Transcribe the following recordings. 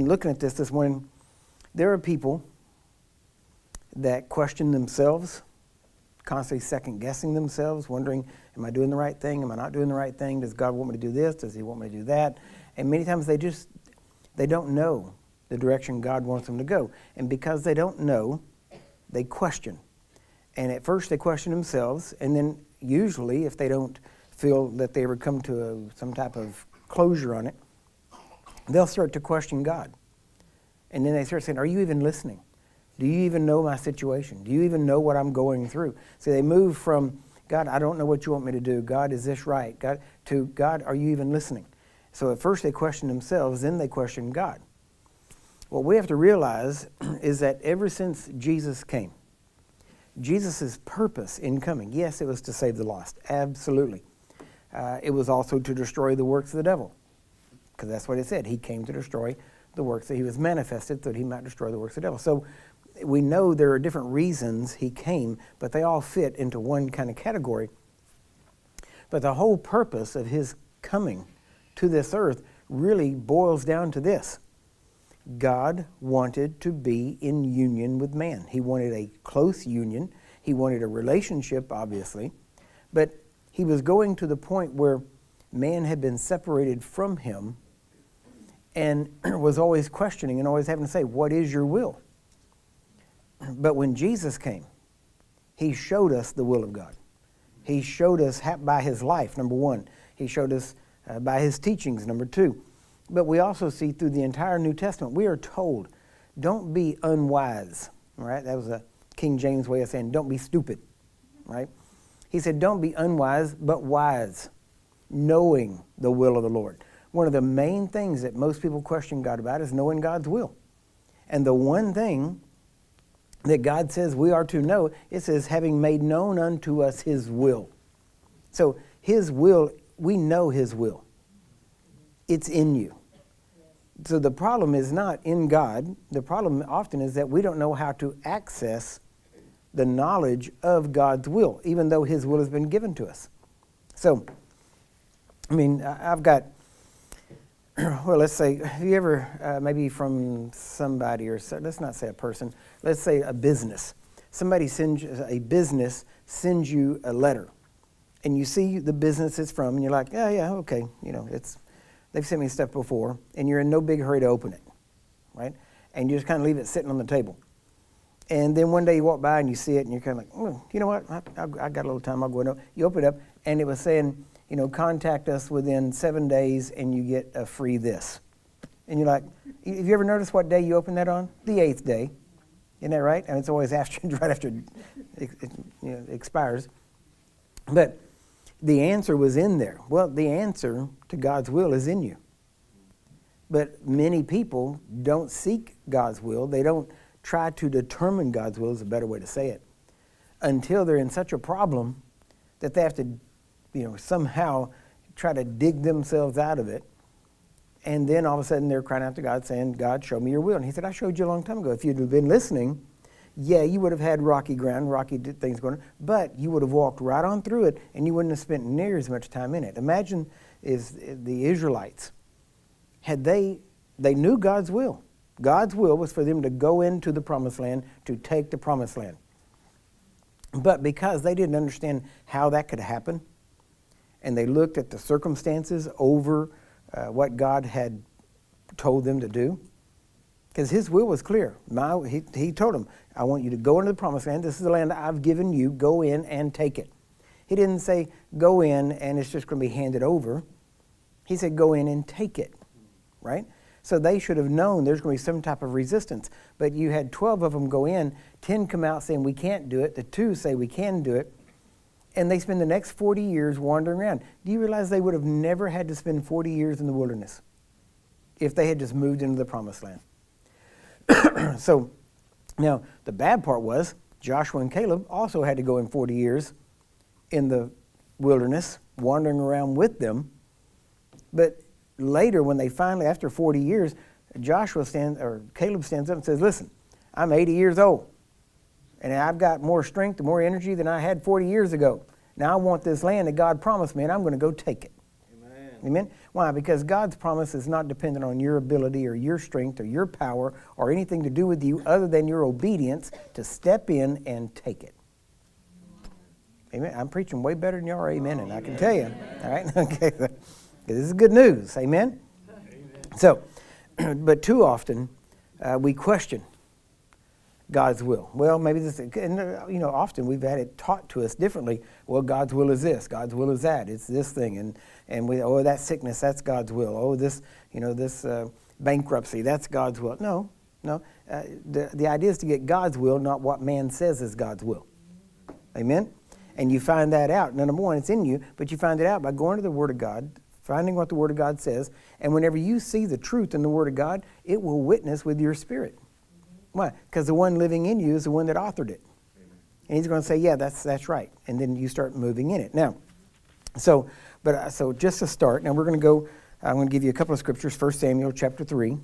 in looking at this this morning, there are people that question themselves, constantly second guessing themselves, wondering, am I doing the right thing? Am I not doing the right thing? Does God want me to do this? Does He want me to do that? And many times they just they don't know the direction God wants them to go. And because they don't know, they question. And at first they question themselves, and then usually if they don't feel that they ever come to a, some type of closure on it, they'll start to question God. And then they start saying, Are you even listening? Do you even know my situation? Do you even know what I'm going through? So they move from, God, I don't know what you want me to do. God, is this right? God, to, God, are you even listening? So at first they question themselves, then they question God. What we have to realize is that ever since Jesus came, Jesus' purpose in coming, yes, it was to save the lost, absolutely. Uh, it was also to destroy the works of the devil, because that's what it said. He came to destroy the works that he was manifested so that he might destroy the works of the devil. So we know there are different reasons he came, but they all fit into one kind of category. But the whole purpose of his coming to this earth really boils down to this God wanted to be in union with man. He wanted a close union, he wanted a relationship, obviously, but he was going to the point where man had been separated from him and was always questioning and always having to say, What is your will? But when Jesus came, he showed us the will of God. He showed us by his life, number one. He showed us uh, by his teachings, number two. But we also see through the entire New Testament, we are told, don't be unwise, right? That was a King James way of saying, don't be stupid, right? He said, don't be unwise, but wise, knowing the will of the Lord. One of the main things that most people question God about is knowing God's will. And the one thing that God says we are to know, it says, having made known unto us his will. So his will, we know his will. It's in you. So the problem is not in God. The problem often is that we don't know how to access the knowledge of God's will, even though his will has been given to us. So, I mean, I've got well, let's say, have you ever, uh, maybe from somebody, or so, let's not say a person, let's say a business. Somebody sends a business sends you a letter, and you see the business it's from, and you're like, yeah, yeah, okay, you know, it's they've sent me stuff before, and you're in no big hurry to open it, right? And you just kind of leave it sitting on the table. And then one day you walk by and you see it, and you're kind of like, oh, you know what? I, I, I got a little time. I'll go and You open it up, and it was saying you know, contact us within seven days and you get a free this. And you're like, have you ever noticed what day you open that on? The eighth day. Isn't that right? And it's always after, right after it, it you know, expires. But the answer was in there. Well, the answer to God's will is in you. But many people don't seek God's will. They don't try to determine God's will, is a better way to say it, until they're in such a problem that they have to you know, somehow try to dig themselves out of it. And then all of a sudden they're crying out to God saying, God, show me your will. And he said, I showed you a long time ago. If you'd have been listening, yeah, you would have had rocky ground, rocky things going on, but you would have walked right on through it and you wouldn't have spent near as much time in it. Imagine is the Israelites, had they, they knew God's will. God's will was for them to go into the promised land, to take the promised land. But because they didn't understand how that could happen, and they looked at the circumstances over uh, what God had told them to do. Because his will was clear. My, he, he told them, I want you to go into the promised land. This is the land I've given you. Go in and take it. He didn't say, go in and it's just going to be handed over. He said, go in and take it, right? So they should have known there's going to be some type of resistance. But you had 12 of them go in, 10 come out saying we can't do it, the two say we can do it, and they spend the next 40 years wandering around. Do you realize they would have never had to spend 40 years in the wilderness if they had just moved into the promised land? so now the bad part was Joshua and Caleb also had to go in 40 years in the wilderness, wandering around with them. But later, when they finally, after 40 years, Joshua stands, or Caleb stands up and says, Listen, I'm 80 years old and I've got more strength and more energy than I had 40 years ago. Now I want this land that God promised me, and I'm going to go take it. Amen. Amen? Why? Because God's promise is not dependent on your ability or your strength or your power or anything to do with you other than your obedience to step in and take it. Amen. I'm preaching way better than you are, amen, and I can tell you. All right? Okay. This is good news. Amen? So, but too often uh, we question God's will. Well, maybe this, and, uh, you know, often we've had it taught to us differently. Well, God's will is this, God's will is that, it's this thing, and and we, oh, that sickness, that's God's will. Oh, this, you know, this uh, bankruptcy, that's God's will. No, no. Uh, the the idea is to get God's will, not what man says is God's will. Amen. And you find that out. Now, number one, it's in you, but you find it out by going to the Word of God, finding what the Word of God says, and whenever you see the truth in the Word of God, it will witness with your spirit. Why? Because the one living in you is the one that authored it. And he's going to say, yeah, that's, that's right. And then you start moving in it. Now, so, but, uh, so just to start, now we're going to go, I'm going to give you a couple of scriptures. 1 Samuel chapter 3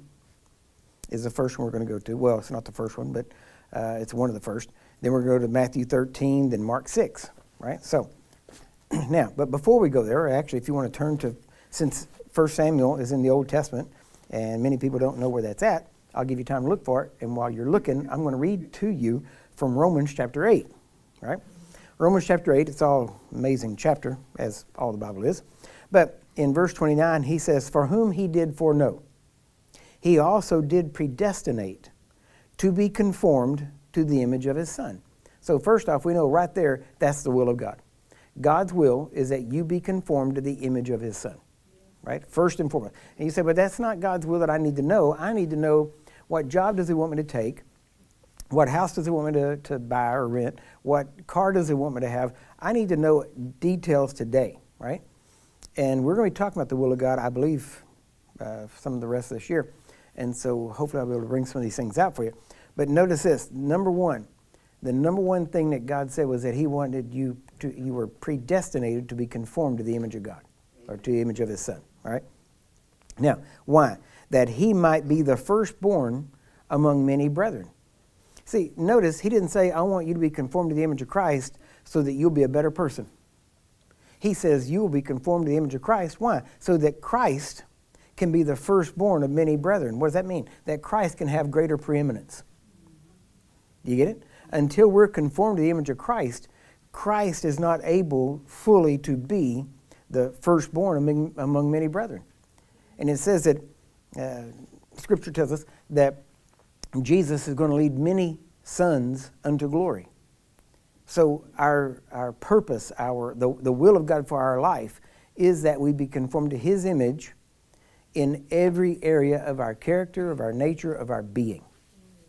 is the first one we're going to go to. Well, it's not the first one, but uh, it's one of the first. Then we're going to go to Matthew 13, then Mark 6, right? So, now, but before we go there, actually, if you want to turn to, since 1 Samuel is in the Old Testament, and many people don't know where that's at, I'll give you time to look for it. And while you're looking, I'm going to read to you from Romans chapter 8. Right? Romans chapter 8, it's all amazing chapter, as all the Bible is. But in verse 29, he says, For whom he did foreknow, he also did predestinate to be conformed to the image of his Son. So, first off, we know right there that's the will of God. God's will is that you be conformed to the image of his Son, right? First and foremost. And you say, but that's not God's will that I need to know. I need to know what job does he want me to take? What house does he want me to, to buy or rent? What car does he want me to have? I need to know details today, right? And we're going to be talking about the will of God, I believe, uh, some of the rest of this year. And so hopefully I'll be able to bring some of these things out for you. But notice this number one, the number one thing that God said was that He wanted you to, you were predestinated to be conformed to the image of God or to the image of His Son, all right? Now, why? That he might be the firstborn among many brethren. See, notice he didn't say, I want you to be conformed to the image of Christ so that you'll be a better person. He says, You will be conformed to the image of Christ. Why? So that Christ can be the firstborn of many brethren. What does that mean? That Christ can have greater preeminence. Do you get it? Until we're conformed to the image of Christ, Christ is not able fully to be the firstborn among, among many brethren. And it says that uh, Scripture tells us that Jesus is going to lead many sons unto glory. So our, our purpose, our, the, the will of God for our life is that we be conformed to His image in every area of our character, of our nature, of our being.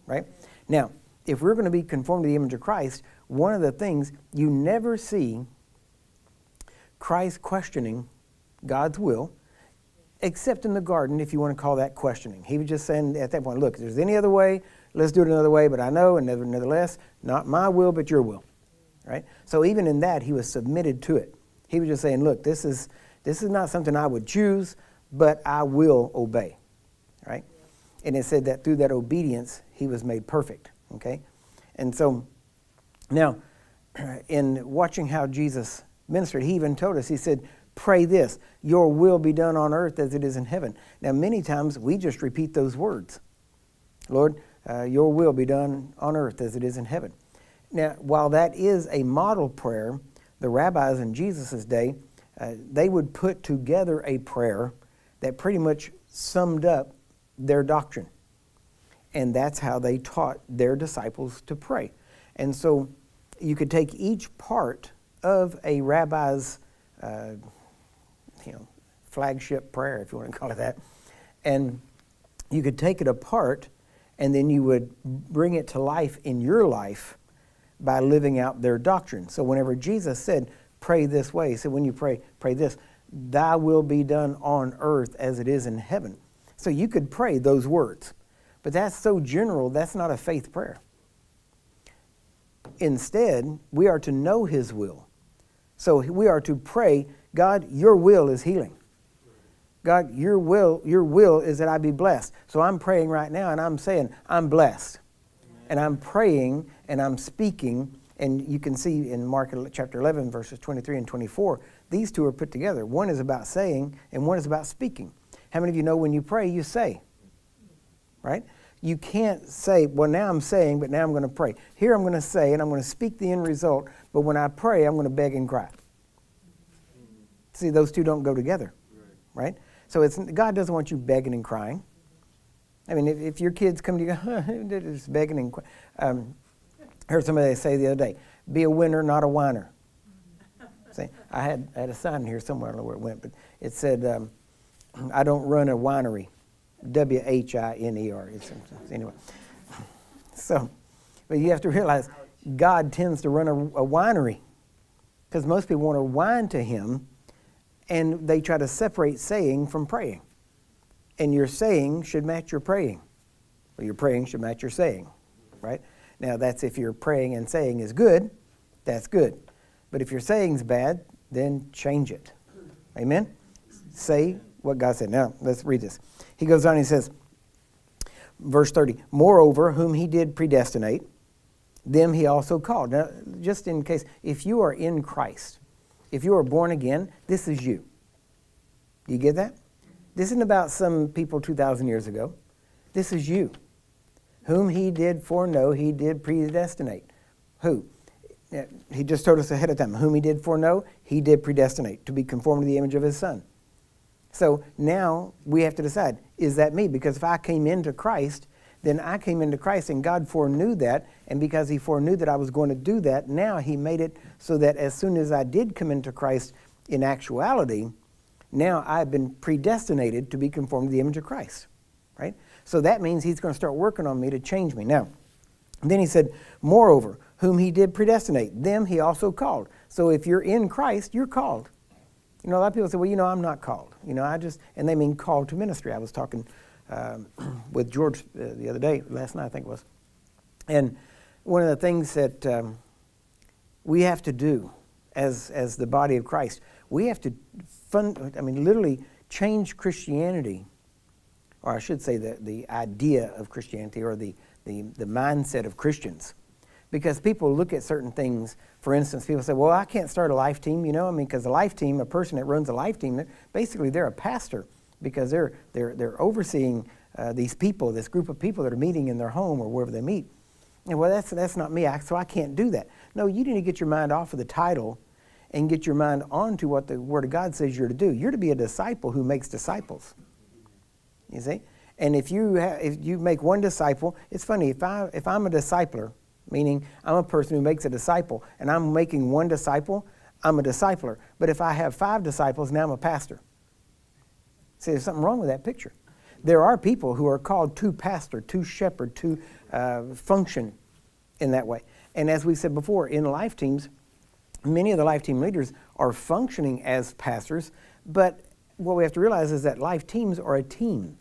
Right? Now, if we're going to be conformed to the image of Christ, one of the things you never see Christ questioning God's will except in the garden, if you want to call that questioning. He was just saying at that point, look, if there's any other way, let's do it another way, but I know, and nevertheless, not my will, but your will. Right? So even in that, he was submitted to it. He was just saying, look, this is, this is not something I would choose, but I will obey. Right? And it said that through that obedience, he was made perfect. Okay? And so now, in watching how Jesus ministered, he even told us, he said, pray this Your will be done on earth as it is in heaven. Now, many times we just repeat those words Lord, uh, your will be done on earth as it is in heaven. Now, while that is a model prayer, the rabbis in Jesus' day, uh, they would put together a prayer that pretty much summed up their doctrine. And that's how they taught their disciples to pray. And so you could take each part of a rabbi's uh, flagship prayer, if you want to call it that. And you could take it apart and then you would bring it to life in your life by living out their doctrine. So whenever Jesus said, pray this way, he said, when you pray, pray this, thy will be done on earth as it is in heaven. So you could pray those words. But that's so general, that's not a faith prayer. Instead, we are to know his will. So we are to pray God, your will is healing. God, your will, your will is that I be blessed. So I'm praying right now and I'm saying, I'm blessed. And I'm praying and I'm speaking And you can see in Mark chapter 11, verses 23 and 24, these two are put together. One is about saying, and one is about speaking. How many of you know when you pray, you say? Right? You can't say, well, now I'm saying, but now I'm going to pray. Here I'm going to say, and I'm going to speak the end result, but when I pray, I'm going to beg and cry. See, those two don't go together, right? So it's, God doesn't want you begging and crying. I mean, if, if your kids come to you, just begging and crying. Um, I heard somebody say the other day, be a winner, not a whiner. See, I had, I had a sign here somewhere, I don't know where it went, but it said, um, I don't run a winery. W H I N E R. Anyway. So, but you have to realize God tends to run a, a winery because most people want to whine to Him and they try to separate saying from praying. And your saying should match your praying, or your praying should match your saying, right? Now, that's if your praying and saying is good, that's good. But if your saying's bad, then change it. Amen? Say what God said. Now, let's read this. He goes on, he says, verse 30, Moreover, whom he did predestinate, them he also called. Now, just in case, if you are in Christ, if you are born again, this is you. Do you get that? This isn't about some people 2,000 years ago. This is you. Whom he did foreknow, he did predestinate. Who? He just told us ahead of time. Whom he did foreknow, he did predestinate to be conformed to the image of his son. So now we have to decide is that me? Because if I came into Christ, then I came into Christ and God foreknew that. And because He foreknew that I was going to do that, now He made it so that as soon as I did come into Christ in actuality, now I've been predestinated to be conformed to the image of Christ. Right? So that means He's going to start working on me to change me. Now, then He said, Moreover, whom He did predestinate, them He also called. So if you're in Christ, you're called. You know, a lot of people say, well, you know, I'm not called. You know, I just, and they mean called to ministry. I was talking um, with George uh, the other day, last night I think it was. And one of the things that um, we have to do as, as the body of Christ, we have to, fund, I mean, literally change Christianity, or I should say the, the idea of Christianity or the, the, the mindset of Christians. Because people look at certain things, for instance, people say, well, I can't start a life team, you know, I mean, because a life team, a person that runs a life team, basically they're a pastor because they're, they're, they're overseeing uh, these people, this group of people that are meeting in their home or wherever they meet. Well, that's, that's not me, so I can't do that. No, you need to get your mind off of the title and get your mind onto what the Word of God says you're to do. You're to be a disciple who makes disciples. You see? And if you, have, if you make one disciple, it's funny, if, I, if I'm a discipler, meaning I'm a person who makes a disciple, and I'm making one disciple, I'm a discipler. But if I have five disciples, now I'm a pastor. See, there's something wrong with that picture. There are people who are called to pastor, to shepherd, to uh, function in that way. And as we said before, in life teams, many of the life team leaders are functioning as pastors, but what we have to realize is that life teams are a team.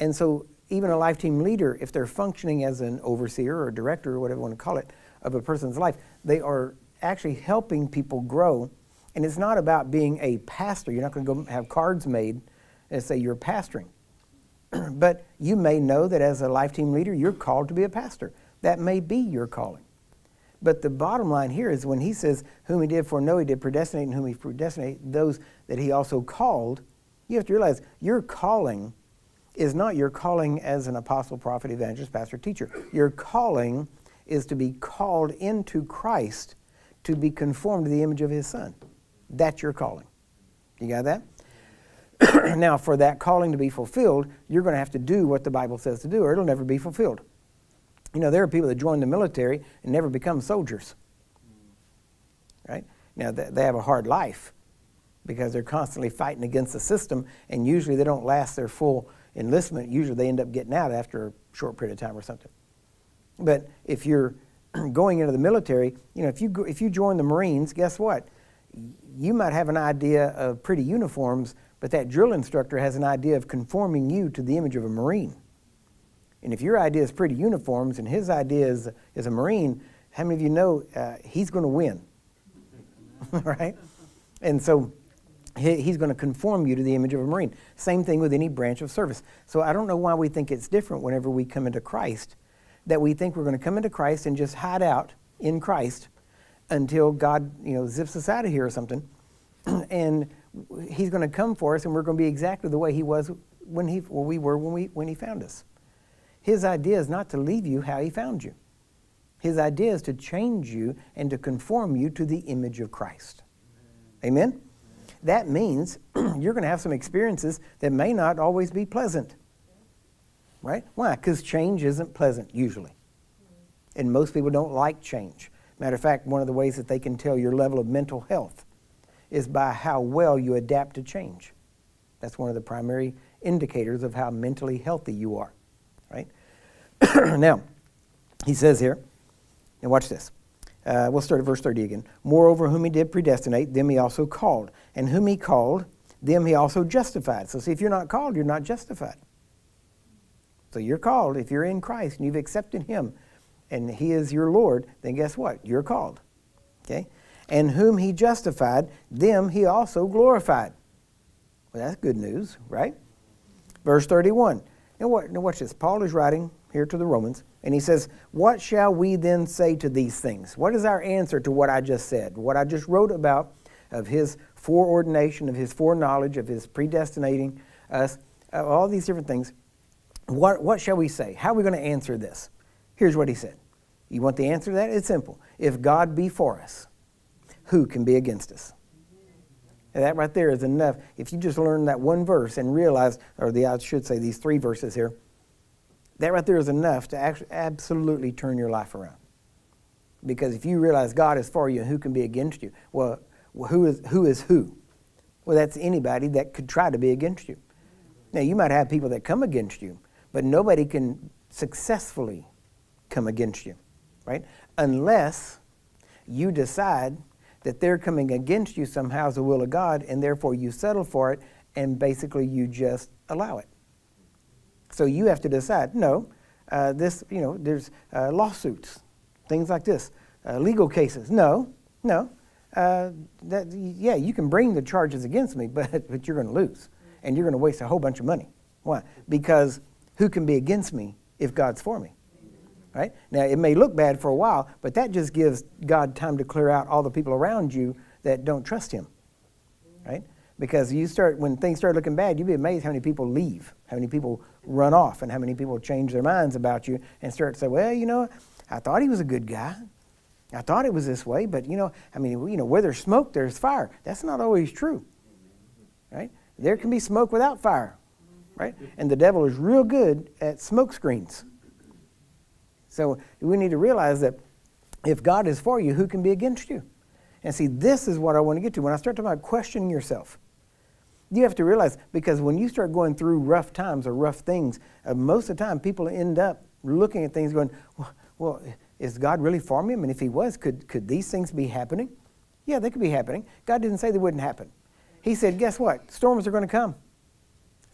And so even a life team leader, if they're functioning as an overseer or director or whatever you want to call it of a person's life, they are actually helping people grow. And it's not about being a pastor. You're not going to go have cards made and say you're pastoring. but you may know that as a life team leader, you're called to be a pastor. That may be your calling. But the bottom line here is when he says, Whom he did foreknow, he did predestinate, and whom he predestinate, those that he also called, you have to realize your calling is not your calling as an apostle, prophet, evangelist, pastor, teacher. Your calling is to be called into Christ to be conformed to the image of his son. That's your calling. You got that? now, for that calling to be fulfilled, you're going to have to do what the Bible says to do, or it'll never be fulfilled. You know, there are people that join the military and never become soldiers. Right? Now, they have a hard life because they're constantly fighting against the system, and usually they don't last their full enlistment. Usually they end up getting out after a short period of time or something. But if you're going into the military, you know, if you, go, if you join the Marines, guess what? You might have an idea of pretty uniforms, but that drill instructor has an idea of conforming you to the image of a Marine. And if your idea is pretty uniforms and his idea is, is a Marine, how many of you know uh, he's going to win? right? And so he, he's going to conform you to the image of a Marine. Same thing with any branch of service. So I don't know why we think it's different whenever we come into Christ, that we think we're going to come into Christ and just hide out in Christ until God, you know, zips us out of here or something. and he's going to come for us and we're going to be exactly the way he was when he or we were when we when he found us. His idea is not to leave you how he found you. His idea is to change you and to conform you to the image of Christ. Amen? That means you're going to have some experiences that may not always be pleasant. Right? Why? Because change isn't pleasant usually. And most people don't like change. Matter of fact, one of the ways that they can tell your level of mental health is by how well you adapt to change. That's one of the primary indicators of how mentally healthy you are. Right? now, he says here, and watch this. Uh, we'll start at verse 30 again. Moreover, whom he did predestinate, them he also called. And whom he called, them he also justified. So, see, if you're not called, you're not justified. So, you're called. If you're in Christ and you've accepted him and he is your Lord, then guess what? You're called. Okay? And whom he justified, them he also glorified. Well, that's good news, right? Verse 31. Now, what, now watch this. Paul is writing here to the Romans, and he says, What shall we then say to these things? What is our answer to what I just said? What I just wrote about of his foreordination, of his foreknowledge, of his predestinating us, all these different things. What, what shall we say? How are we going to answer this? Here's what he said. You want the answer to that? It's simple. If God be for us, who can be against us? And that right there is enough. If you just learn that one verse and realize, or the I should say these three verses here, that right there is enough to actually absolutely turn your life around. Because if you realize God is for you and who can be against you, well, who is who? Is who? Well, that's anybody that could try to be against you. Now, you might have people that come against you, but nobody can successfully come against you, right? Unless you decide that they're coming against you somehow as the will of God, and therefore you settle for it, and basically you just allow it. So you have to decide, no, uh, this, you know, there's uh, lawsuits, things like this, uh, legal cases. No, no. Uh, that, yeah, you can bring the charges against me, but, but you're going to lose. And you're going to waste a whole bunch of money. Why? Because who can be against me if God's for me? Right? Now, it may look bad for a while, but that just gives God time to clear out all the people around you that don't trust Him. Right? Because you start, when things start looking bad, you'd be amazed how many people leave, how many people run off and how many people change their minds about you and start to say, well, you know, I thought he was a good guy. I thought it was this way, but you know, I mean, you know, where there's smoke, there's fire. That's not always true, right? There can be smoke without fire, right? And the devil is real good at smoke screens. So we need to realize that if God is for you, who can be against you? And see, this is what I want to get to. When I start talking about questioning yourself, you have to realize because when you start going through rough times or rough things, uh, most of the time people end up looking at things going, well, well, is God really for me? I mean, if He was, could, could these things be happening? Yeah, they could be happening. God didn't say they wouldn't happen. He said, guess what? Storms are going to come.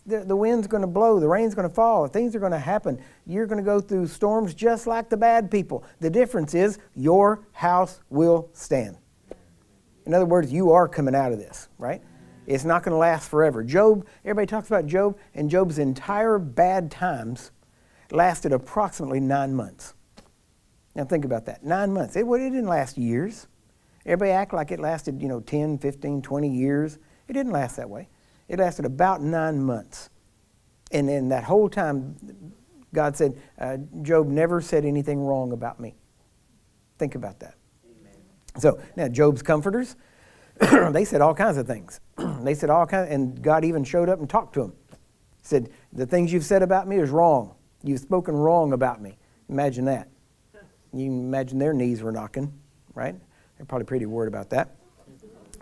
The, the wind's going to blow, the rain's going to fall, things are going to happen. You're going to go through storms just like the bad people. The difference is your house will stand. In other words, you are coming out of this, right? It's not going to last forever. Job, everybody talks about Job, and Job's entire bad times lasted approximately nine months. Now think about that. Nine months. It, it didn't last years. Everybody act like it lasted, you know, 10, 15, 20 years. It didn't last that way. It lasted about nine months. And then that whole time, God said, uh, Job never said anything wrong about me. Think about that. Amen. So now Job's comforters, they said all kinds of things. they said all kinds, and God even showed up and talked to them. Said, The things you've said about me is wrong. You've spoken wrong about me. Imagine that. You imagine their knees were knocking, right? They're probably pretty worried about that.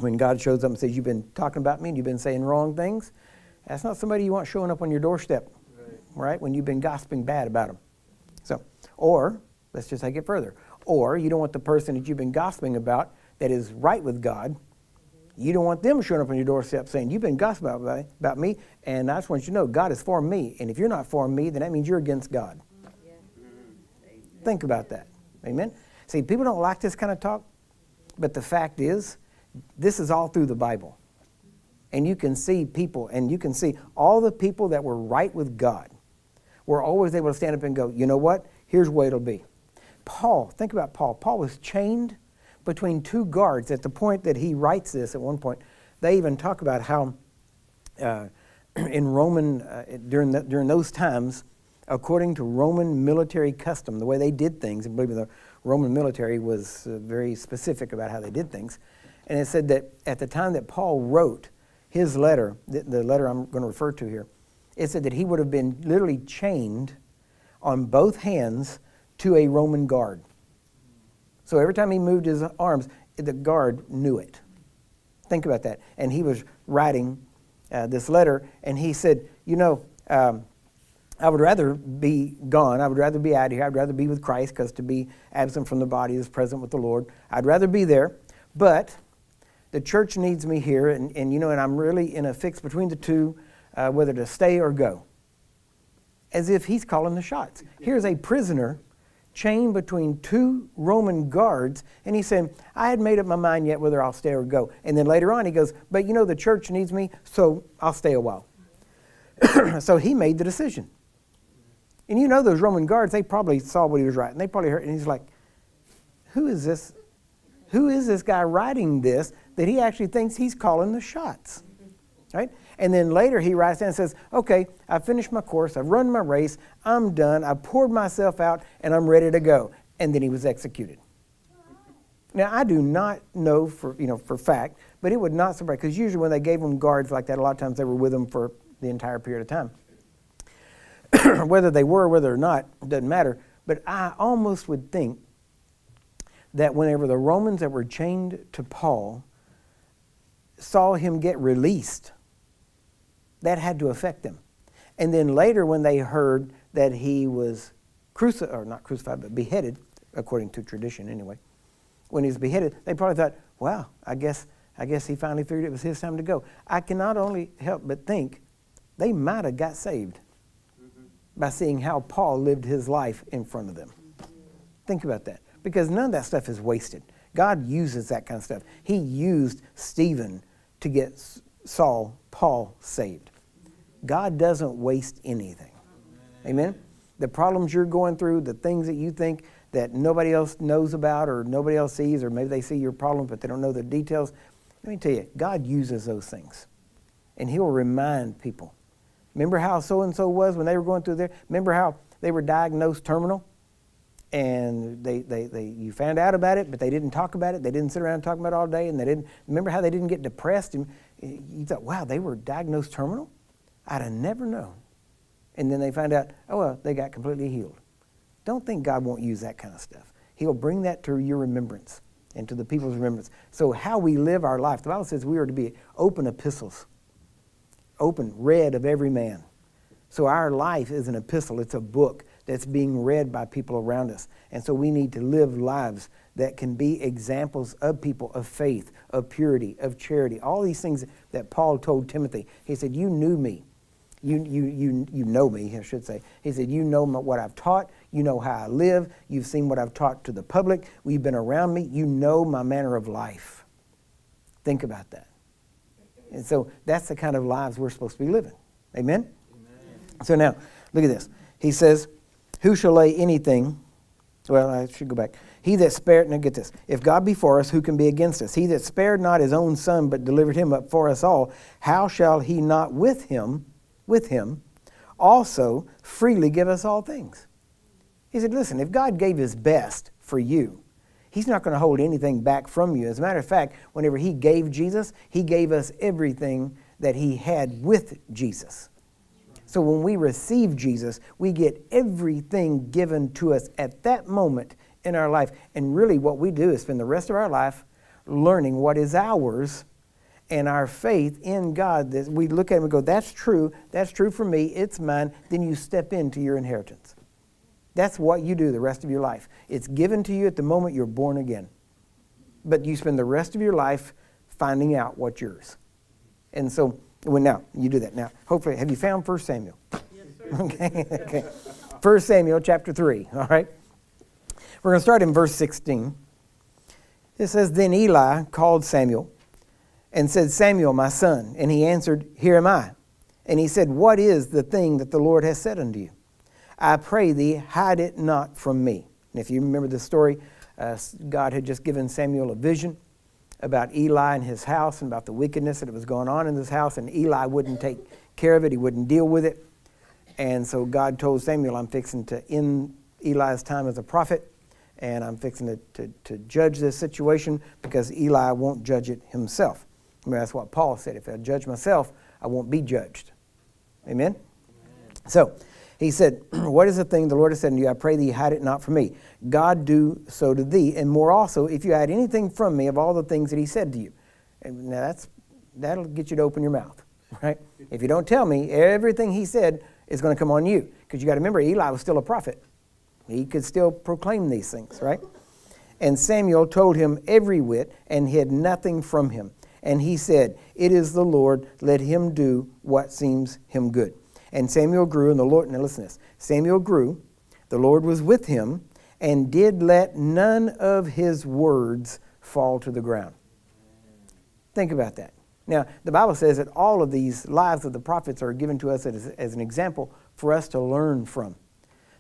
When God shows up and says, You've been talking about me and you've been saying wrong things, that's not somebody you want showing up on your doorstep, right? right? When you've been gossiping bad about them. So, or, let's just take it further. Or you don't want the person that you've been gossiping about that is right with God you don't want them showing up on your doorstep saying, You've been gossiping about, about me, and I just want you to know God is for me. And if you're not for me, then that means you're against God. Yeah. Think about that. Amen? See, people don't like this kind of talk, but the fact is, this is all through the Bible. And you can see people, and you can see all the people that were right with God were always able to stand up and go, You know what? Here's way it'll be. Paul, think about Paul. Paul was chained between two guards at the point that he writes this at one point. They even talk about how uh, in Roman, uh, during, the, during those times, according to Roman military custom, the way they did things, and believe me, the Roman military was uh, very specific about how they did things. And it said that at the time that Paul wrote his letter, the, the letter I'm going to refer to here, it said that he would have been literally chained on both hands to a Roman guard. So every time he moved his arms, the guard knew it. Think about that. And he was writing uh, this letter, and he said, You know, um, I would rather be gone. I would rather be out of here. I'd rather be with Christ because to be absent from the body is present with the Lord. I'd rather be there. But the church needs me here, and, and you know, and I'm really in a fix between the two, uh, whether to stay or go. As if he's calling the shots. Here's a prisoner chained between two Roman guards, and he said, I had made up my mind yet whether I'll stay or go. And then later on, he goes, But you know, the church needs me, so I'll stay a while. so he made the decision. And you know those Roman guards, they probably saw what he was writing. They probably heard, and he's like, who is this? Who is this guy writing this that he actually thinks he's calling the shots? Right? And then later he writes down and says, okay, I finished my course, I've run my race, I'm done, I poured myself out, and I'm ready to go. And then he was executed. Now I do not know for you know for fact, but it would not surprise because usually when they gave them guards like that, a lot of times they were with them for the entire period of time. whether they were, whether or not, doesn't matter. But I almost would think that whenever the Romans that were chained to Paul saw him get released, that had to affect them. And then later, when they heard that he was crucified, or not crucified, but beheaded, according to tradition anyway, when he was beheaded, they probably thought, wow, I guess, I guess he finally figured it was his time to go. I cannot only help but think they might have got saved by seeing how Paul lived his life in front of them. Think about that. Because none of that stuff is wasted. God uses that kind of stuff. He used Stephen to get Saul, Paul saved. God doesn't waste anything. Amen? The problems you're going through, the things that you think that nobody else knows about or nobody else sees, or maybe they see your problem but they don't know the details. Let me tell you, God uses those things. And He will remind people Remember how so and so was when they were going through there? Remember how they were diagnosed terminal? And they, they, they, you found out about it, but they didn't talk about it. They didn't sit around talking about it all day. And they didn't, remember how they didn't get depressed? And you thought, wow, they were diagnosed terminal? I'd have never known. And then they find out, oh, well, they got completely healed. Don't think God won't use that kind of stuff. He'll bring that to your remembrance and to the people's remembrance. So, how we live our life, the Bible says we are to be open epistles open, read of every man. So our life is an epistle, it's a book that's being read by people around us. And so we need to live lives that can be examples of people of faith, of purity, of charity, all these things that Paul told Timothy. He said, You knew me. You, you, you, you know me, I should say. He said, You know what I've taught. You know how I live. You've seen what I've taught to the public. We've been around me. You know my manner of life. Think about that. And so that's the kind of lives we're supposed to be living. Amen? Amen? So now, look at this. He says, Who shall lay anything? Well, I should go back. He that spared, now get this. If God be for us, who can be against us? He that spared not his own son, but delivered him up for us all, how shall he not with him, with him, also freely give us all things? He said, Listen, if God gave his best for you, He's not going to hold anything back from you. As a matter of fact, whenever He gave Jesus, He gave us everything that He had with Jesus. So when we receive Jesus, we get everything given to us at that moment in our life. And really, what we do is spend the rest of our life learning what is ours and our faith in God. That we look at it and go, That's true. That's true for me. It's mine. Then you step into your inheritance. That's what you do the rest of your life. It's given to you at the moment you're born again. But you spend the rest of your life finding out what's yours. And so, well, now, you do that. Now, hopefully, have you found 1 Samuel? Yes, sir. okay, okay. 1 Samuel chapter 3, all right? We're going to start in verse 16. It says, Then Eli called Samuel and said, Samuel, my son. And he answered, Here am I. And he said, What is the thing that the Lord has said unto you? I pray thee, hide it not from me. And if you remember the story, uh, God had just given Samuel a vision about Eli and his house and about the wickedness that was going on in this house, and Eli wouldn't take care of it, he wouldn't deal with it. And so God told Samuel, I'm fixing to end Eli's time as a prophet, and I'm fixing to, to, to judge this situation because Eli won't judge it himself. I mean, that's what Paul said. If I judge myself, I won't be judged. Amen? Amen. So, he said, What is the thing the Lord has said unto you? I pray thee, hide it not from me. God do so to thee, and more also, if you hide anything from me of all the things that he said to you. And now that's, that'll get you to open your mouth, right? If you don't tell me, everything he said is going to come on you. Because you got to remember, Eli was still a prophet. He could still proclaim these things, right? And Samuel told him every whit and hid nothing from him. And he said, It is the Lord, let him do what seems him good. And Samuel grew, and the Lord, now listen this Samuel grew, the Lord was with him, and did let none of his words fall to the ground. Think about that. Now, the Bible says that all of these lives of the prophets are given to us as, as an example for us to learn from.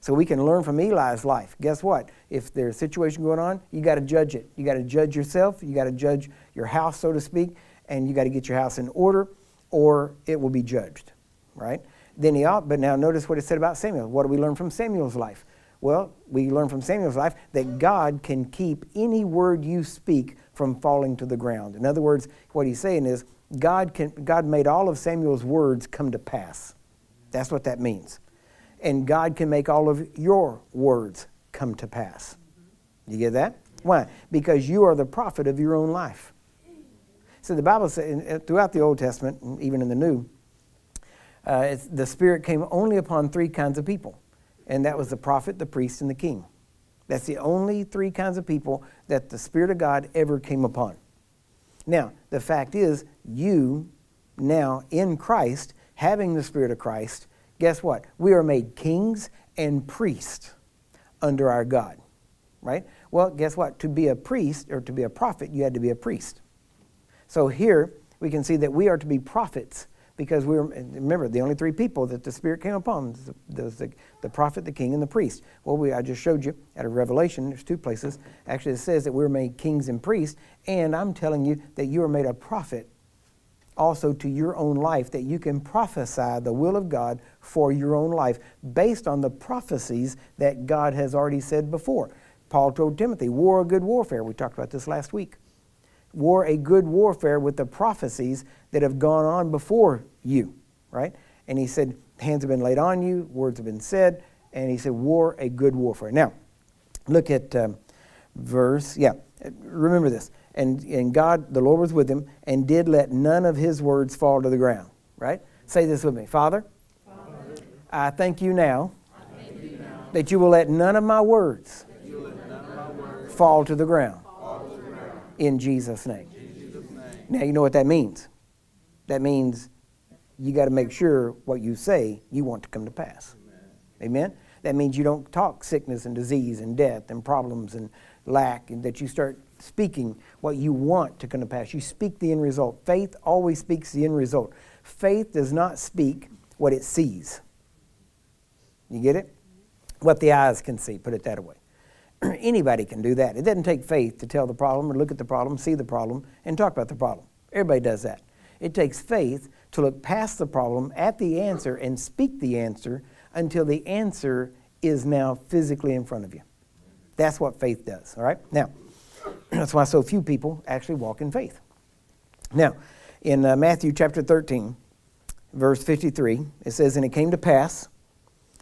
So we can learn from Eli's life. Guess what? If there's a situation going on, you got to judge it. You got to judge yourself. You got to judge your house, so to speak, and you got to get your house in order, or it will be judged, right? Then he ought, but now notice what it said about Samuel. What do we learn from Samuel's life? Well, we learn from Samuel's life that God can keep any word you speak from falling to the ground. In other words, what he's saying is God, can, God made all of Samuel's words come to pass. That's what that means. And God can make all of your words come to pass. You get that? Why? Because you are the prophet of your own life. So the Bible says, throughout the Old Testament, even in the New, uh, the Spirit came only upon three kinds of people, and that was the prophet, the priest, and the king. That's the only three kinds of people that the Spirit of God ever came upon. Now, the fact is, you now in Christ, having the Spirit of Christ, guess what? We are made kings and priests under our God, right? Well, guess what? To be a priest or to be a prophet, you had to be a priest. So here we can see that we are to be prophets because we were, remember, the only three people that the Spirit came upon was the, the, prophet, the king, and the priest. Well, we, I just showed you at a Revelation, there's two places. Actually, it says that we were made kings and priests, and I'm telling you that you are made a prophet also to your own life, that you can prophesy the will of God for your own life based on the prophecies that God has already said before. Paul told Timothy, war a good warfare. We talked about this last week war a good warfare with the prophecies that have gone on before you, right? And he said, hands have been laid on you, words have been said, and he said, war a good warfare. Now, look at um, verse, yeah, remember this. And, and God, the Lord was with him, and did let none of his words fall to the ground, right? Say this with me Father, Father I thank you now, thank you now that you will let none of my words, my words fall to the ground in Jesus' name. Now, you know what that means? That means you got to make sure what you say you want to come to pass. Amen. Amen? That means you don't talk sickness and disease and death and problems and lack, and that you start speaking what you want to come to pass. You speak the end result. Faith always speaks the end result. Faith does not speak what it sees. You get it? What the eyes can see, put it that way. Anybody can do that. It doesn't take faith to tell the problem or look at the problem, see the problem, and talk about the problem. Everybody does that. It takes faith to look past the problem, at the answer, and speak the answer until the answer is now physically in front of you. That's what faith does, all right? Now, that's why so few people actually walk in faith. Now, in uh, Matthew chapter 13, verse 53, it says, And it came to pass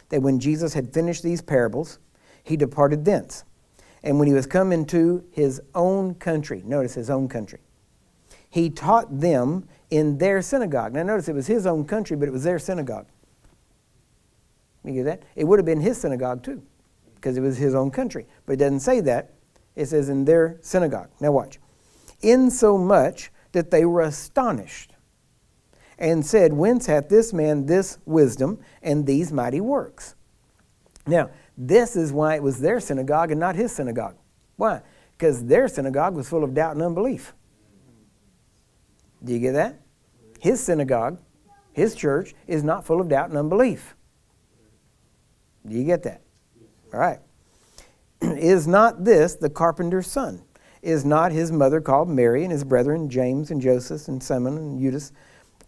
that when Jesus had finished these parables, he departed thence and when he was come into his own country, notice his own country, he taught them in their synagogue. Now, notice it was his own country, but it was their synagogue. You get that? It would have been his synagogue too, because it was his own country. But it doesn't say that. It says in their synagogue. Now, watch. In so much that they were astonished and said, Whence hath this man this wisdom and these mighty works? Now, this is why it was their synagogue and not his synagogue. Why? Because their synagogue was full of doubt and unbelief. Do you get that? His synagogue, his church, is not full of doubt and unbelief. Do you get that? All right. Is not this the carpenter's son? Is not his mother called Mary, and his brethren James and Joseph and Simon and Judas,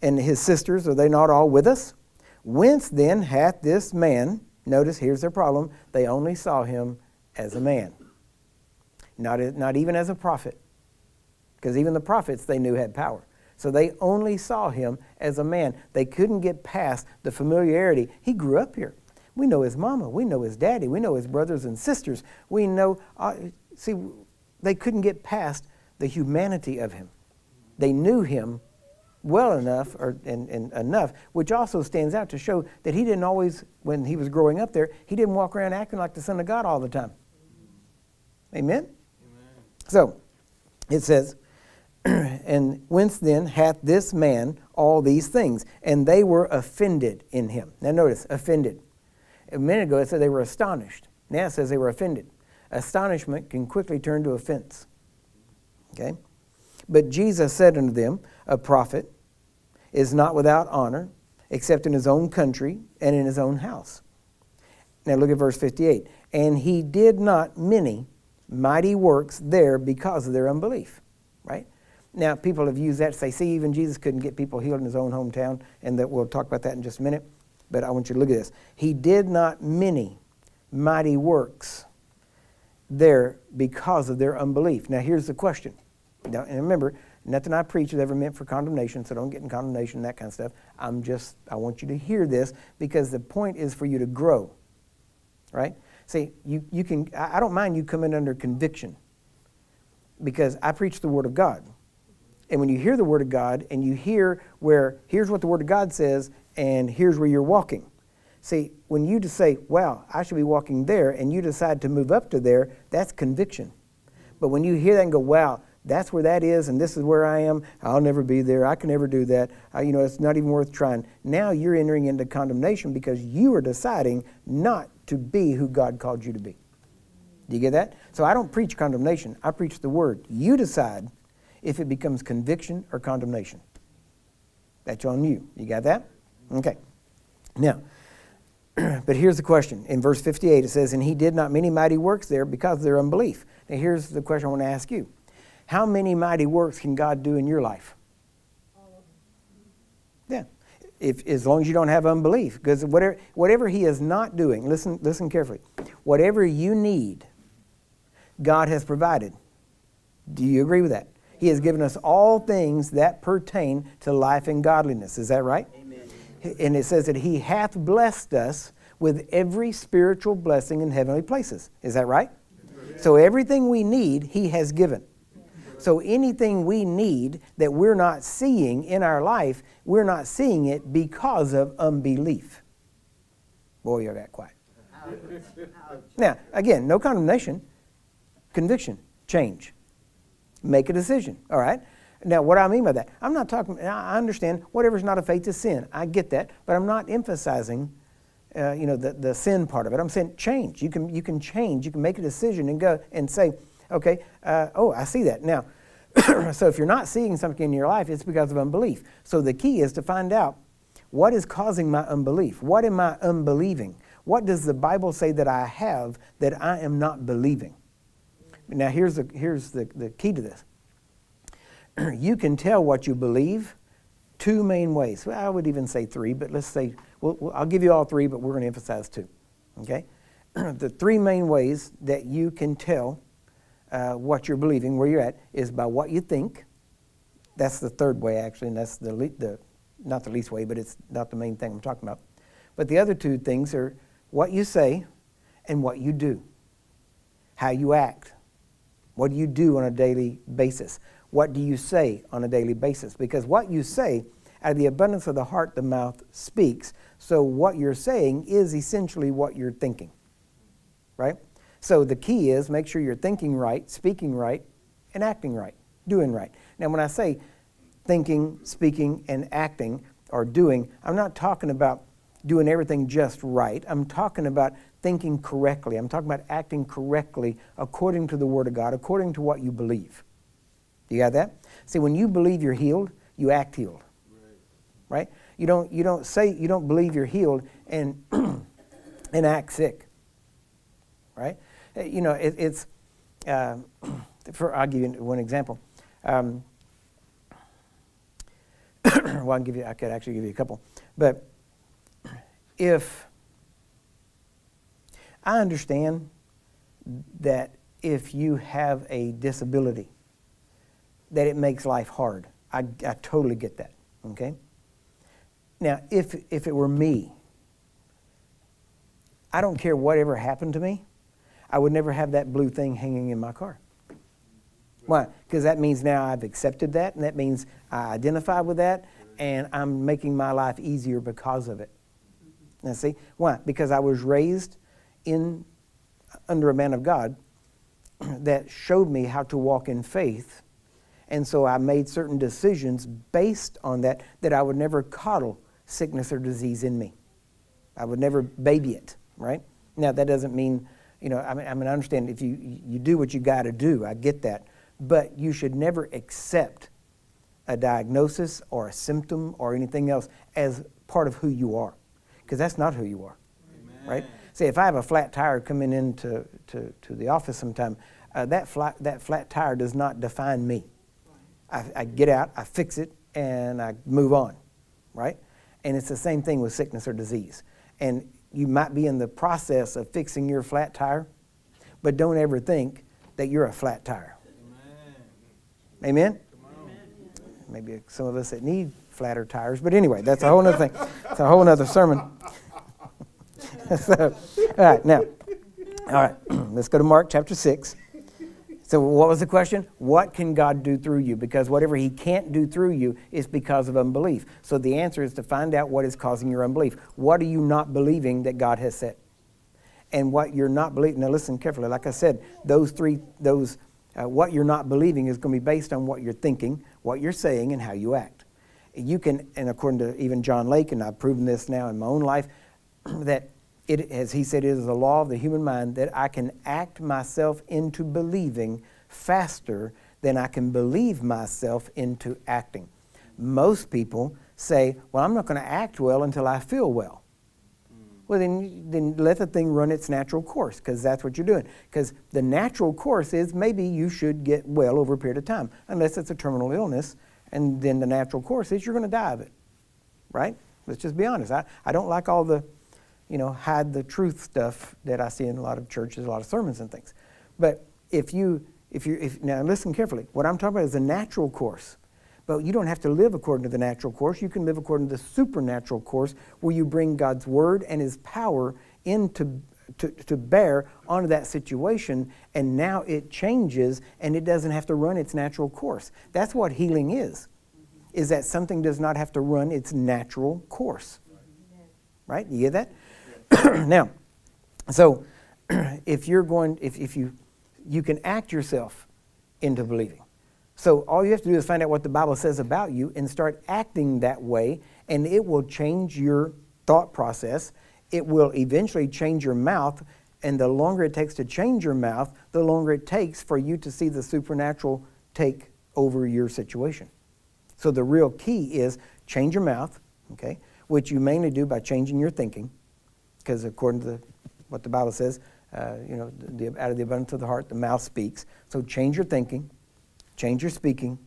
and his sisters, are they not all with us? Whence then hath this man, notice here's their problem, they only saw him as a man, not, not even as a prophet, because even the prophets they knew had power. So they only saw him as a man. They couldn't get past the familiarity. He grew up here. We know his mama. We know his daddy. We know his brothers and sisters. We know, uh, see, they couldn't get past the humanity of him. They knew him well enough or and, and enough, which also stands out to show that he didn't always, when he was growing up there, he didn't walk around acting like the Son of God all the time. Amen? Amen. So it says, and whence then hath this man all these things? And they were offended in him. Now notice, offended. A minute ago it said they were astonished. Now it says they were offended. Astonishment can quickly turn to offense. Okay? But Jesus said unto them, A prophet is not without honor, except in his own country and in his own house. Now look at verse 58. And he did not many mighty works there because of their unbelief. Right? Now, people have used that to say, see, even Jesus couldn't get people healed in his own hometown, and that we'll talk about that in just a minute. But I want you to look at this. He did not many mighty works there because of their unbelief. Now, here's the question. Now, and remember, nothing I preach is ever meant for condemnation, so don't get in condemnation, and that kind of stuff. I'm just, I want you to hear this because the point is for you to grow, right? See, you, you can, I don't mind you coming under conviction because I preach the Word of God. And when you hear the Word of God and you hear where, here's what the Word of God says, and here's where you're walking. See, when you just say, wow, I should be walking there, and you decide to move up to there, that's conviction. But when you hear that and go, wow, that's where that is, and this is where I am, I'll never be there, I can never do that, I, you know, it's not even worth trying. Now you're entering into condemnation because you are deciding not to be who God called you to be. Do you get that? So I don't preach condemnation, I preach the word. You decide if it becomes conviction or condemnation. That's on you. You got that? Okay. Now, but here's the question. In verse 58, it says, And he did not many mighty works there because of their unbelief. Now, here's the question I want to ask you How many mighty works can God do in your life? Yeah. If, as long as you don't have unbelief. Because whatever, whatever he is not doing, listen, listen carefully. Whatever you need, God has provided. Do you agree with that? He has given us all things that pertain to life and godliness. Is that right? Amen. And it says that He hath blessed us with every spiritual blessing in heavenly places. Is that right? So everything we need, He has given. So anything we need that we're not seeing in our life, we're not seeing it because of unbelief. Boy, you got quiet. Now, again, no condemnation, conviction, change. Make a decision, all right? Now, what I mean by that? I'm not talking, I understand whatever's not a faith is sin. I get that, but I'm not emphasizing, uh, you know, the, the sin part of it. I'm saying change. You can, you can change. You can make a decision and go and say, okay, uh, oh, I see that. Now, so if you're not seeing something in your life, it's because of unbelief. So the key is to find out what is causing my unbelief? What am I unbelieving? What does the Bible say that I have that I am not believing? Now, here's the, here's the, the key to this. you can tell what you believe two main ways. Well, I would even say three, but let's say, well, I'll give you all three, but we're going to emphasize two. Okay? the three main ways that you can tell uh, what you're believing, where you're at, is by what you think. That's the third way, actually, and that's the, the not the least way, but it's not the main thing I'm talking about. But the other two things are what you say and what you do, how you act. What do you do on a daily basis? What do you say on a daily basis? Because what you say, out of the abundance of the heart, the mouth speaks. So what you're saying is essentially what you're thinking, right? So the key is make sure you're thinking right, speaking right, and acting right, doing right. Now, when I say thinking, speaking, and acting or doing, I'm not talking about doing everything just right. I'm talking about thinking correctly. I'm talking about acting correctly according to the Word of God, according to what you believe. You got that? See, when you believe you're healed, you act healed. Right? You don't you don't say you don't believe you're healed and and act sick. Right? Uh, you know, it, it's, uh, for, I'll give you one example. Um, well, I can give you, I could actually give you a couple. But if I understand that if you have a disability, that it makes life hard. I, I totally get that. Okay? Now, if, if it were me, I don't care whatever happened to me, I would never have that blue thing hanging in my car. Why? Because that means now I've accepted that, and that means I identify with that, and I'm making my life easier because of it. Now, see? Why? Because I was raised in under a man of God that showed me how to walk in faith. And so I made certain decisions based on that, that I would never coddle sickness or disease in me. I would never baby it, right? Now, that doesn't mean, you know, I mean, I, mean, I understand if you, you do what you got to do, I get that. But you should never accept a diagnosis or a symptom or anything else as part of who you are, because that's not who you are, Amen. right? Say, if I have a flat tire coming into to, to the office sometime, uh, that, flat, that flat tire does not define me. I, I get out, I fix it, and I move on, right? And it's the same thing with sickness or disease. And you might be in the process of fixing your flat tire, but don't ever think that you're a flat tire. Amen? Amen? Maybe some of us that need flatter tires, but anyway, that's a whole other thing. It's a whole other sermon. so, all right, now, all right, let's go to Mark chapter 6. So, what was the question? What can God do through you? Because whatever He can't do through you is because of unbelief. So, the answer is to find out what is causing your unbelief. What are you not believing that God has said? And what you're not believing. Now, listen carefully. Like I said, those three, those, uh, what you're not believing is going to be based on what you're thinking, what you're saying, and how you act. You can, and according to even John Lake, and I've proven this now in my own life, that it, as he said, it is a law of the human mind that I can act myself into believing faster than I can believe myself into acting. Most people say, Well, I'm not going to act well until I feel well. Well, then, then let the thing run its natural course because that's what you're doing. Because the natural course is maybe you should get well over a period of time, unless it's a terminal illness, and then the natural course is you're going to die of it. Right? Let's just be honest. I, I don't like all the you know, hide the truth stuff that I see in a lot of churches, a lot of sermons and things. But if you, if you, if, now listen carefully. What I'm talking about is the natural course. But you don't have to live according to the natural course. You can live according to the supernatural course where you bring God's word and his power into to, to bear onto that situation, and now it changes and it doesn't have to run its natural course. That's what healing is, is that something does not have to run its natural course. Right? You get that? now, so if you're going, if, if you, you can act yourself into believing. So all you have to do is find out what the Bible says about you and start acting that way, and it will change your thought process. It will eventually change your mouth, and the longer it takes to change your mouth, the longer it takes for you to see the supernatural take over your situation. So the real key is change your mouth, okay, which you mainly do by changing your thinking because according to the, what the Bible says, uh, you know, the, out of the abundance of the heart, the mouth speaks. So change your thinking, change your speaking,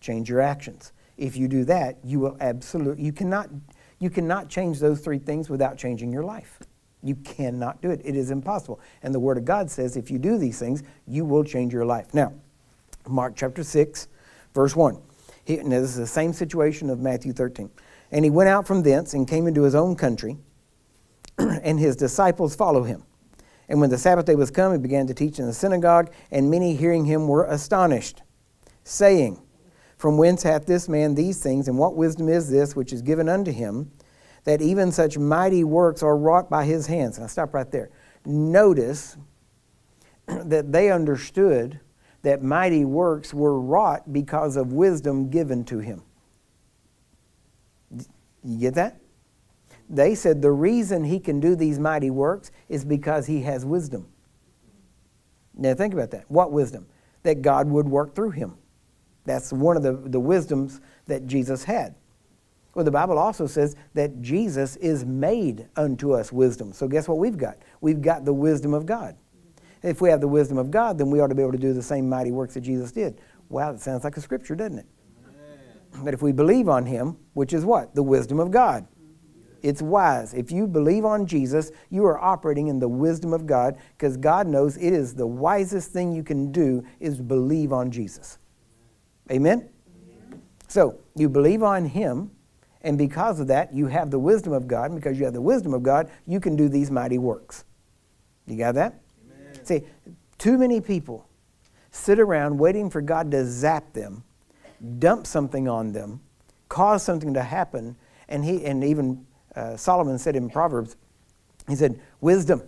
change your actions. If you do that, you will absolutely, you cannot, you cannot change those three things without changing your life. You cannot do it. It is impossible. And the Word of God says if you do these things, you will change your life. Now, Mark chapter 6, verse 1. He, this is the same situation of Matthew 13. And he went out from thence and came into his own country and his disciples follow him. And when the Sabbath day was come, he began to teach in the synagogue, and many hearing him were astonished, saying, From whence hath this man these things, and what wisdom is this which is given unto him, that even such mighty works are wrought by his hands? And I stop right there. Notice that they understood that mighty works were wrought because of wisdom given to him. You get that? They said the reason he can do these mighty works is because he has wisdom. Now think about that. What wisdom? That God would work through him. That's one of the, the wisdoms that Jesus had. Well, the Bible also says that Jesus is made unto us wisdom. So guess what we've got? We've got the wisdom of God. If we have the wisdom of God, then we ought to be able to do the same mighty works that Jesus did. Wow, that sounds like a scripture, doesn't it? Amen. But if we believe on him, which is what? The wisdom of God. It's wise. If you believe on Jesus, you are operating in the wisdom of God because God knows it is the wisest thing you can do is believe on Jesus. Amen? Amen? So, you believe on him, and because of that, you have the wisdom of God. And because you have the wisdom of God, you can do these mighty works. You got that? Amen. See, too many people sit around waiting for God to zap them, dump something on them, cause something to happen, and he and even uh, Solomon said in Proverbs, he said, "Wisdom,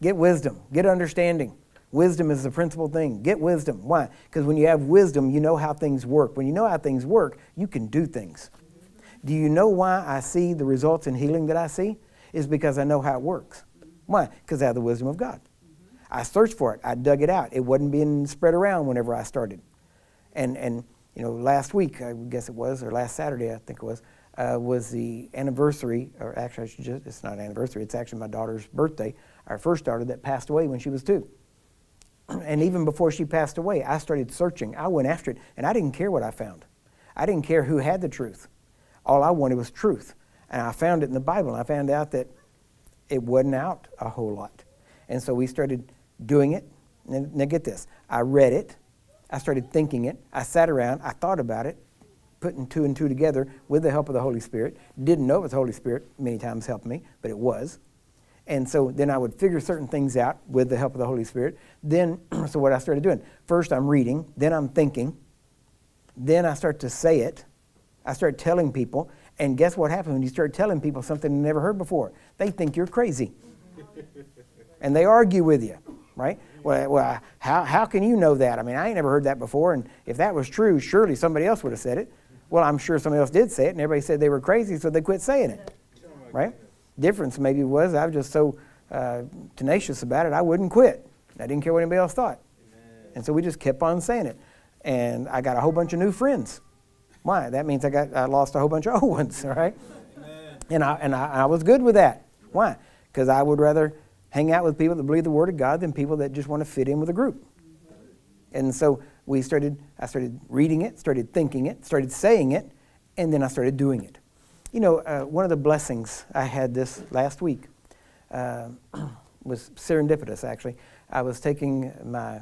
get wisdom, get understanding." Wisdom is the principal thing. Get wisdom. Why? Because when you have wisdom, you know how things work. When you know how things work, you can do things. Do you know why I see the results in healing that I see? Is because I know how it works. Why? Because I have the wisdom of God. I searched for it. I dug it out. It wasn't being spread around whenever I started. And, and you know, last week, I guess it was, or last Saturday, I think it was, uh, was the anniversary, or actually, just, it's not anniversary, it's actually my daughter's birthday, our first daughter that passed away when she was two. And even before she passed away, I started searching. I went after it, and I didn't care what I found. I didn't care who had the truth. All I wanted was truth. And I found it in the Bible, and I found out that it wasn't out a whole lot. And so we started doing it. And now, get this I read it, I started thinking it, I sat around, I thought about it, putting two and two together with the help of the Holy Spirit. Didn't know it was the Holy Spirit, many times helped me, but it was. And so then I would figure certain things out with the help of the Holy Spirit. Then, so what I started doing, first I'm reading, then I'm thinking, then I start to say it, I start telling people, and guess what happens when you start telling people something they never heard before? They think you're crazy. and they argue with you, right? Well, well, how, how can you know that? I mean, I ain't never heard that before, and if that was true, surely somebody else would have said it. Well, I'm sure somebody else did say it, and everybody said they were crazy, so they quit saying it, right? Difference maybe was I was just so uh, tenacious about it, I wouldn't quit. I didn't care what anybody else thought. And so we just kept on saying it. And I got a whole bunch of new friends why? That means I got I lost a whole bunch of old ones, all right? And I and I, I was good with that. Why? Because I would rather hang out with people that believe the Word of God than people that just want to fit in with a group. And so we started. I started reading it, started thinking it, started saying it, and then I started doing it. You know, uh, one of the blessings I had this last week uh, was serendipitous. Actually, I was taking my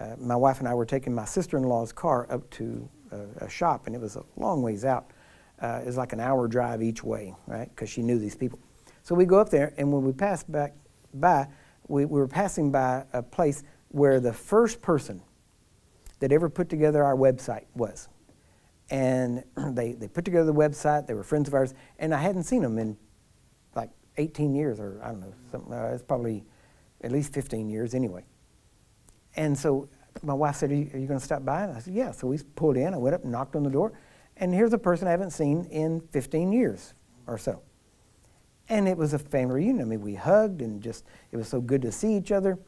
uh, my wife and I were taking my sister-in-law's car up to a, a shop, and it was a long ways out. Uh, it was like an hour drive each way, right? Because she knew these people. So we go up there, and when we passed back by, we, we were passing by a place where the first person that ever put together our website was. And they, they put together the website, they were friends of ours, and I hadn't seen them in like 18 years, or I don't know, something, uh, it's probably at least 15 years anyway. And so my wife said, Are you, you going to stop by? And I said, Yeah. So we pulled in. I went up knocked on the door. And here's a person I haven't seen in 15 years or so. And it was a family reunion. I mean, we hugged and just, it was so good to see each other.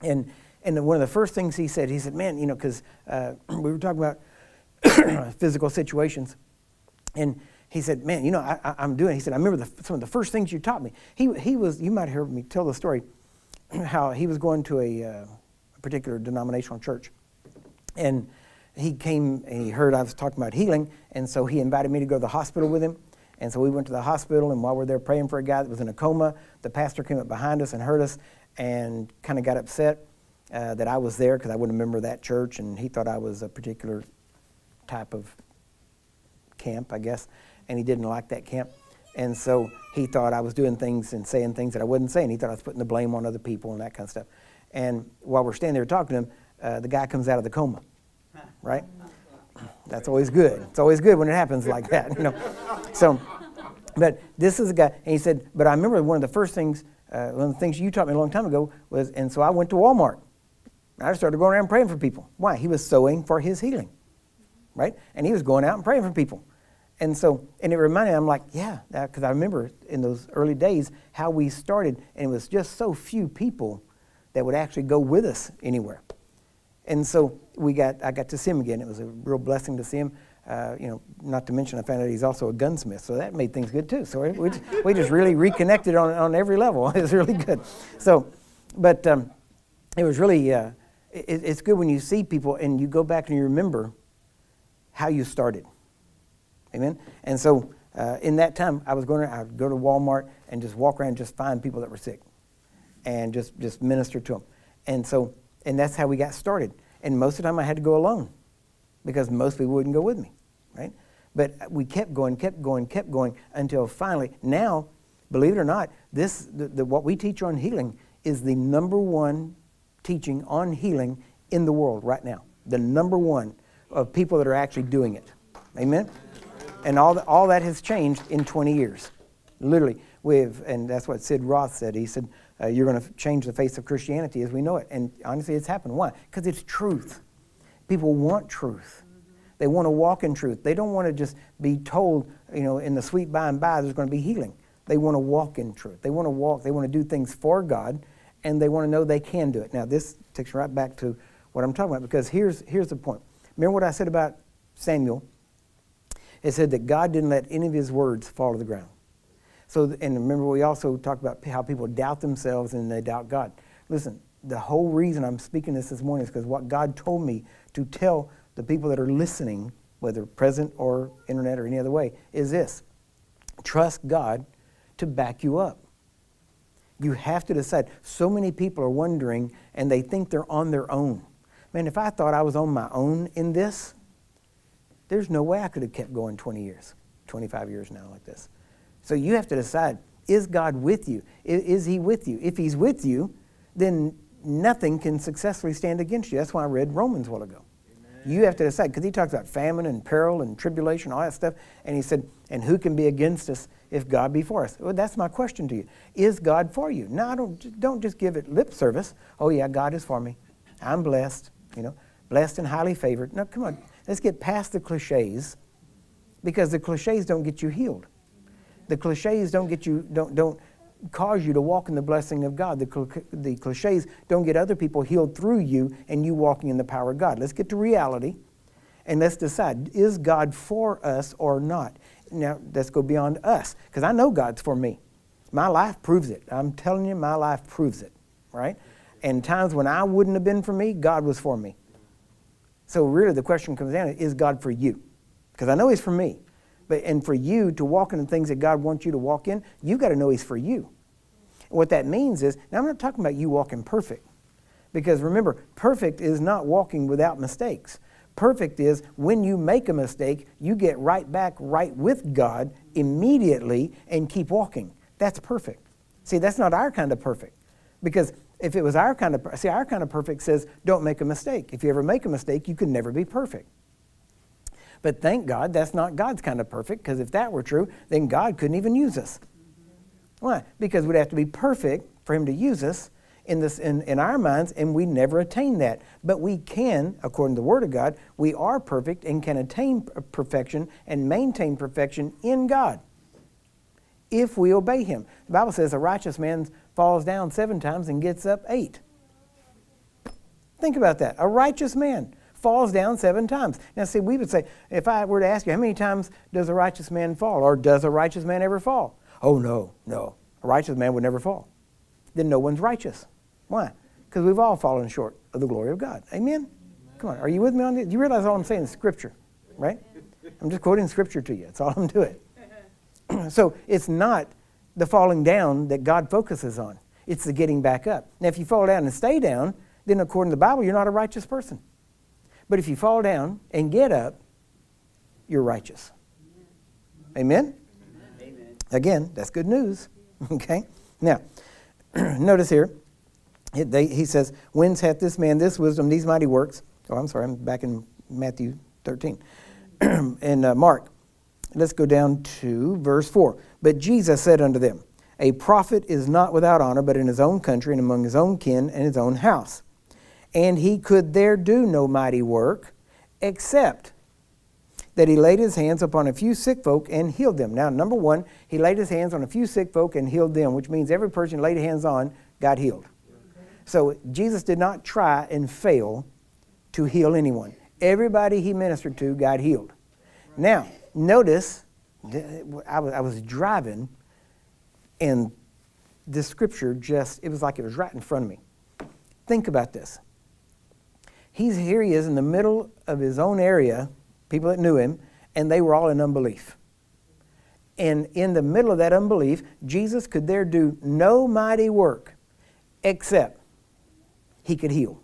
And, and one of the first things he said, he said, Man, you know, because uh, we were talking about physical situations. And he said, Man, you know, I, am doing, he said, I remember the, some of the first things you taught me. He, he was, you might heard me tell the story, how he was going to a, uh, particular denominational church. And he came and he heard I was talking about healing, and so he invited me to go to the hospital with him. And so we went to the hospital, and while we are there praying for a guy that was in a coma, the pastor came up behind us and heard us and kind of got upset uh, that I was there because I wouldn't remember that church, and he thought I was a particular type of camp, I guess, and he didn't like that camp. And so he thought I was doing things and saying things that I wasn't saying. He thought I was putting the blame on other people and that kind of stuff. And while we're standing there talking to him, uh, the guy comes out of the coma, right? That's always good. It's always good when it happens like that, you know. So, but this is a guy, and he said, but I remember one of the first things, uh, one of the things you taught me a long time ago was, and so I went to Walmart. I started going around praying for people. Why? He was sowing for his healing, right? And he was going out and praying for people. And so, and it reminded me, I'm like, yeah, because I remember in those early days how we started, and it was just so few people that would actually go with us anywhere. And so we got, I got to see him again. It was a real blessing to see him. Uh, you know, not to mention I found out he's also a gunsmith, so that made things good too. So we just, we just really reconnected on, on every level. it was really good. So, but um, it was really, uh, it, it's good when you see people and you go back and you remember how you started. Amen? And so uh, in that time, I was going to, I would go to Walmart and just walk around and just find people that were sick and just, just minister to them. And so, and that's how we got started. And most of the time I had to go alone because most people wouldn't go with me, right? But we kept going, kept going, kept going until finally, now, believe it or not, this, the, the, what we teach on healing is the number one teaching on healing in the world right now. The number one of people that are actually doing it. Amen? And all, the, all that has changed in 20 years. Literally. We've, and that's what Sid Roth said. He said, uh, You're going to change the face of Christianity as we know it. And honestly, it's happened. Why? Because it's truth. People want truth. They want to walk in truth. They don't want to just be told, you know, in the sweet by and by there's going to be healing. They want to walk in truth. They want to walk, they want to do things for God, and they want to know they can do it. Now, this takes right back to what I'm talking about because here's, here's the point. Remember what I said about Samuel? It said that God didn't let any of his words fall to the ground. So, and remember, we also talked about how people doubt themselves and they doubt God. Listen, the whole reason I'm speaking this this morning is because what God told me to tell the people that are listening, whether present or internet or any other way, is this trust God to back you up. You have to decide. So many people are wondering and they think they're on their own. Man, if I thought I was on my own in this, there's no way I could have kept going 20 years, 25 years now like this. So you have to decide is God with you? Is He with you? If He's with you, then nothing can successfully stand against you. That's why I read Romans a while ago. You have to decide, because he talks about famine and peril and tribulation, all that stuff. And he said, and who can be against us if God be for us? Well, that's my question to you. Is God for you? No, don't, don't just give it lip service. Oh, yeah, God is for me. I'm blessed, you know, blessed and highly favored. No, come on. Let's get past the cliches because the cliches don't get you healed. The cliches don't get you, don't, don't, cause you to walk in the blessing of God. The, the cliches don't get other people healed through you and you walking in the power of God. Let's get to reality and let's decide is God for us or not? Now, let's go beyond us because I know God's for me. My life proves it. I'm telling you, my life proves it, right? And times when I wouldn't have been for me, God was for me. So, really, the question comes down is God for you? Because I know He's for me. But, and for you to walk in the things that God wants you to walk in, you've got to know He's for you. What that means is, now I'm not talking about you walking perfect. Because remember, perfect is not walking without mistakes. Perfect is when you make a mistake, you get right back right with God immediately and keep walking. That's perfect. See, that's not our kind of perfect. Because if it was our kind of, see, our kind of perfect says, don't make a mistake. If you ever make a mistake, you can never be perfect. But thank God that's not God's kind of perfect, because if that were true, then God couldn't even use us. Why? Because we'd have to be perfect for Him to use us in, this, in, in our minds, and we never attain that. But we can, according to the Word of God, we are perfect and can attain perfection and maintain perfection in God if we obey Him. The Bible says a righteous man falls down seven times and gets up eight. Think about that. A righteous man falls down seven times. Now, see, we would say, if I were to ask you, how many times does a righteous man fall? Or does a righteous man ever fall? Oh, no, no. A righteous man would never fall. Then no one's righteous. Why? Because we've all fallen short of the glory of God. Amen? Come on, are you with me on this? Do You realize all I'm saying is Scripture, right? I'm just quoting Scripture to you. That's all I'm doing. so it's not the falling down that God focuses on. It's the getting back up. Now, if you fall down and stay down, then according to the Bible, you're not a righteous person. But if you fall down and get up, you're righteous. Amen? Amen. Again, that's good news. Okay? Now, notice here, it, they, he says, Whence hath this man this wisdom, these mighty works? Oh, I'm sorry, I'm back in Matthew 13. and uh, Mark, let's go down to verse 4. But Jesus said unto them, A prophet is not without honor, but in his own country and among his own kin and his own house and he could there do no mighty work, except that he laid his hands upon a few sick folk and healed them. Now, number one, he laid his hands on a few sick folk and healed them, which means every person laid hands on got healed. So Jesus did not try and fail to heal anyone. Everybody he ministered to got healed. Now, notice, I was driving, and this scripture just, it was like it was right in front of me think about this. He's here he is in the middle of his own area, people that knew him, and they were all in unbelief. And in the middle of that unbelief, Jesus could there do no mighty work except he could heal.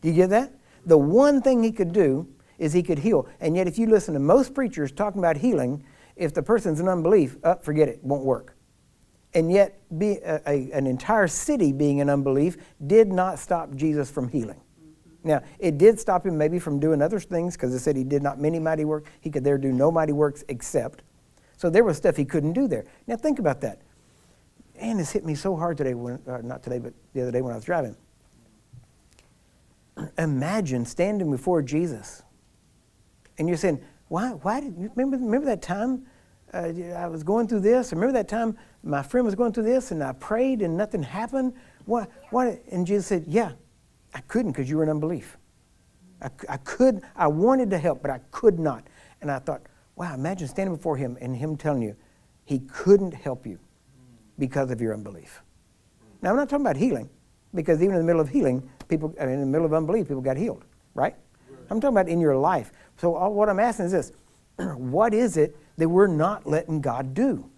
Do you get that? The one thing he could do is he could heal. And yet, if you listen to most preachers talking about healing, if the person's in unbelief, uh, forget it, won't work. And yet, be, a, an entire city being in unbelief did not stop Jesus from healing. Now, it did stop him maybe from doing other things because it said he did not many mighty works. He could there do no mighty works except. So there was stuff he couldn't do there. Now, think about that. And this hit me so hard today, when, uh, not today, but the other day when I was driving. Imagine standing before Jesus and you're saying, why, why did you remember, remember that time uh, I was going through this? Remember that time my friend was going through this and I prayed and nothing happened? Why, why? And Jesus said, Yeah, I couldn't because you were in unbelief. I, I could, I wanted to help, but I could not. And I thought, wow, imagine standing before him and him telling you he couldn't help you because of your unbelief. Now, I'm not talking about healing, because even in the middle of healing, people, I mean, in the middle of unbelief, people got healed, right? I'm talking about in your life. So, all, what I'm asking is this what is it that we're not letting God do?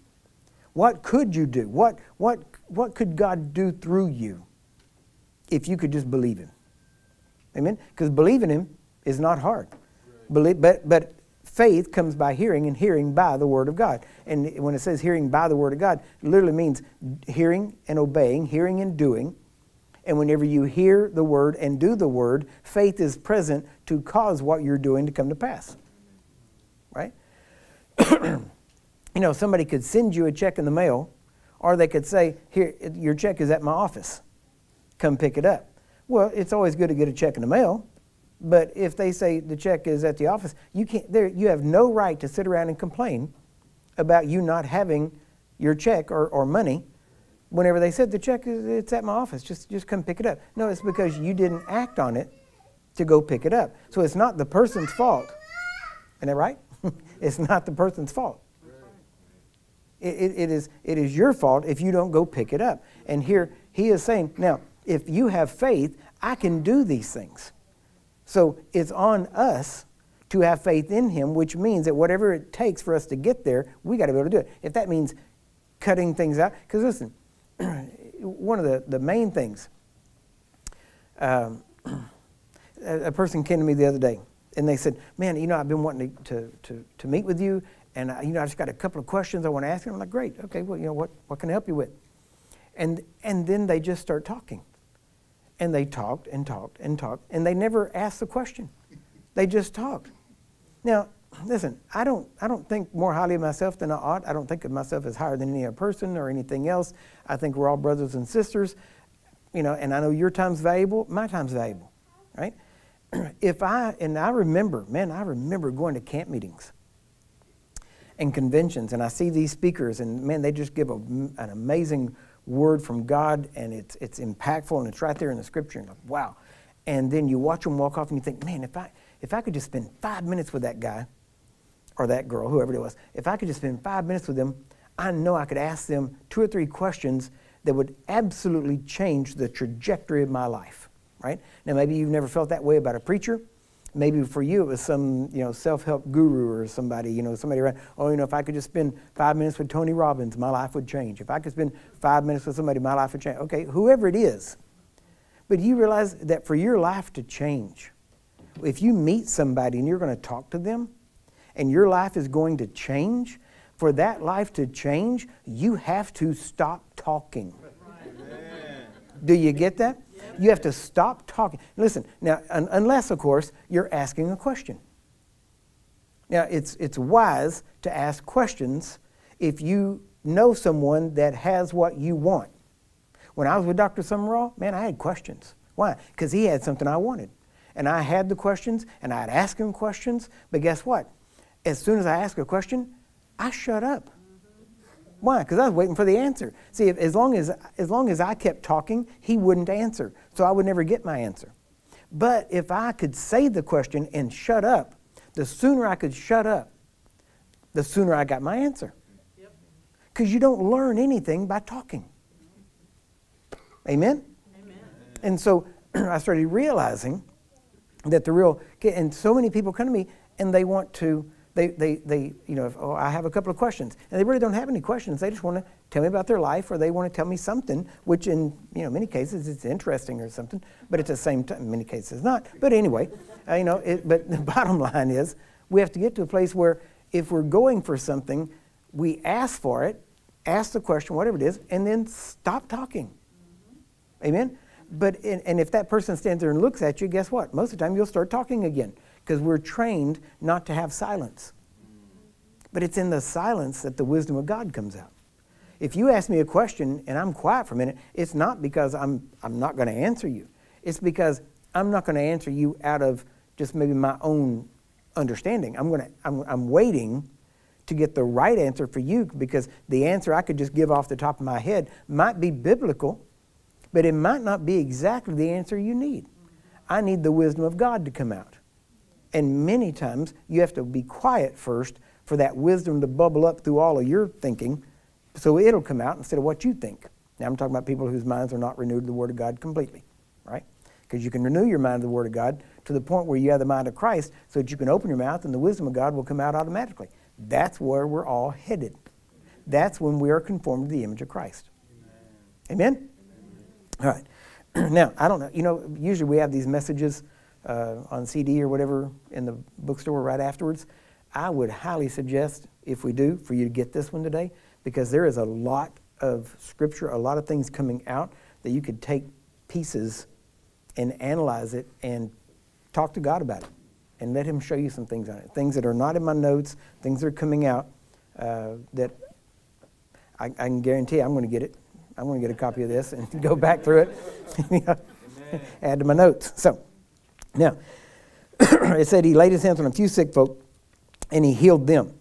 What could you do? What, what, what could God do through you if you could just believe Him? Amen? Because believing Him is not hard. Right. Believe, but, but faith comes by hearing, and hearing by the Word of God. And when it says hearing by the Word of God, it literally means hearing and obeying, hearing and doing. And whenever you hear the Word and do the Word, faith is present to cause what you're doing to come to pass. Right? you know, somebody could send you a check in the mail, or they could say, Here, your check is at my office. Come pick it up. Well, it's always good to get a check in the mail, but if they say the check is at the office, you can't. There, you have no right to sit around and complain about you not having your check or, or money. Whenever they said the check is it's at my office, just just come pick it up. No, it's because you didn't act on it to go pick it up. So it's not the person's fault. Isn't that right? it's not the person's fault. It, it, it, is, it is your fault if you don't go pick it up. And here he is saying, now, if you have faith, I can do these things. So it's on us to have faith in him, which means that whatever it takes for us to get there, we got to be able to do it. If that means cutting things out, because listen, one of the, the main things, um, a person came to me the other day and they said, Man, you know, I've been wanting to, to, to, to meet with you, and I, you know, I just got a couple of questions I want to ask you. I'm like, Great, okay, well, you know, what, what can I help you with? And, and then they just start talking. And they talked and talked and talked, and they never asked the question. They just talked. Now, listen, I don't, I don't think more highly of myself than I ought. I don't think of myself as higher than any other person or anything else. I think we're all brothers and sisters, you know, and I know your time's valuable, my time's valuable, right? if I, and I remember, man, I remember going to camp meetings and conventions, and I see these speakers, and man, they just give a, an amazing word from God, and it's, it's impactful, and it's right there in the scripture, and like, wow. And then you watch them walk off, and you think, man, if I, if I could just spend five minutes with that guy or that girl, whoever it was, if I could just spend five minutes with them, I know I could ask them two or three questions that would absolutely change the trajectory of my life right? Now, maybe you've never felt that way about a preacher. Maybe for you it was some, you know, self-help guru or somebody, you know, somebody around. Oh, you know, if I could just spend five minutes with Tony Robbins, my life would change. If I could spend five minutes with somebody, my life would change. Okay, whoever it is. But you realize that for your life to change, if you meet somebody and you're going to talk to them, and your life is going to change, for that life to change, you have to stop talking. Do you get that? You have to stop talking. Listen, now, un- unless, of course, you're asking a question. Now, it's, it's wise to ask questions if you know someone that has what you want. When I was with Dr. Sumrall, man, I had questions. Why? Because he had something I wanted. And I had the questions, and I'd ask him questions, but guess what? As soon as I ask a question, I shut up. Why? Because I was waiting for the answer. See, if, as, long as, as long as I kept talking, he wouldn't answer. So I would never get my answer. But if I could say the question and shut up, the sooner I could shut up, the sooner I got my answer. Because you don't learn anything by talking. Amen? Amen? And so I started realizing that the real, and so many people come to me and they want to, they, they, they you know, if, oh, I have a couple of questions. And they really don't have any questions. They just want to tell me about their life or they want to tell me something, which in, you know, many cases it's interesting or something, but at the same time, in many cases not. But anyway, uh, you know, it, but the bottom line is we have to get to a place where if we're going for something, we ask for it, ask the question, whatever it is, and then stop talking. Mm-hmm. Amen? But, and if that person stands there and looks at you, guess what? Most of the time you'll start talking again because we're trained not to have silence. But it's in the silence that the wisdom of God comes out. If you ask me a question and I'm quiet for a minute, it's not because I'm, I'm not going to answer you. It's because I'm not going to answer you out of just maybe my own understanding. I'm, to, I'm, I'm waiting to get the right answer for you because the answer I could just give off the top of my head might be biblical, but it might not be exactly the answer you need. I need the wisdom of God to come out. And many times you have to be quiet first for that wisdom to bubble up through all of your thinking so it'll come out instead of what you think. Now I'm talking about people whose minds are not renewed to the Word of God completely, right? Because you can renew your mind to the Word of God to the point where you have the mind of Christ so that you can open your mouth and the wisdom of God will come out automatically. That's where we're all headed. That's when we are conformed to the image of Christ. Amen? Amen? All right. now, I don't know. You know, usually we have these messages uh, on CD or whatever in the bookstore right afterwards. I would highly suggest, if we do, for you to get this one today because there is a lot of scripture, a lot of things coming out that you could take pieces and analyze it and talk to God about it and let Him show you some things on it. Things that are not in my notes, things that are coming out uh, that I, I, can guarantee I'm going to get it. I'm going to get a copy of this and go back through it, add to my notes. So, now, it said he laid his hands on a few sick folk and he healed them.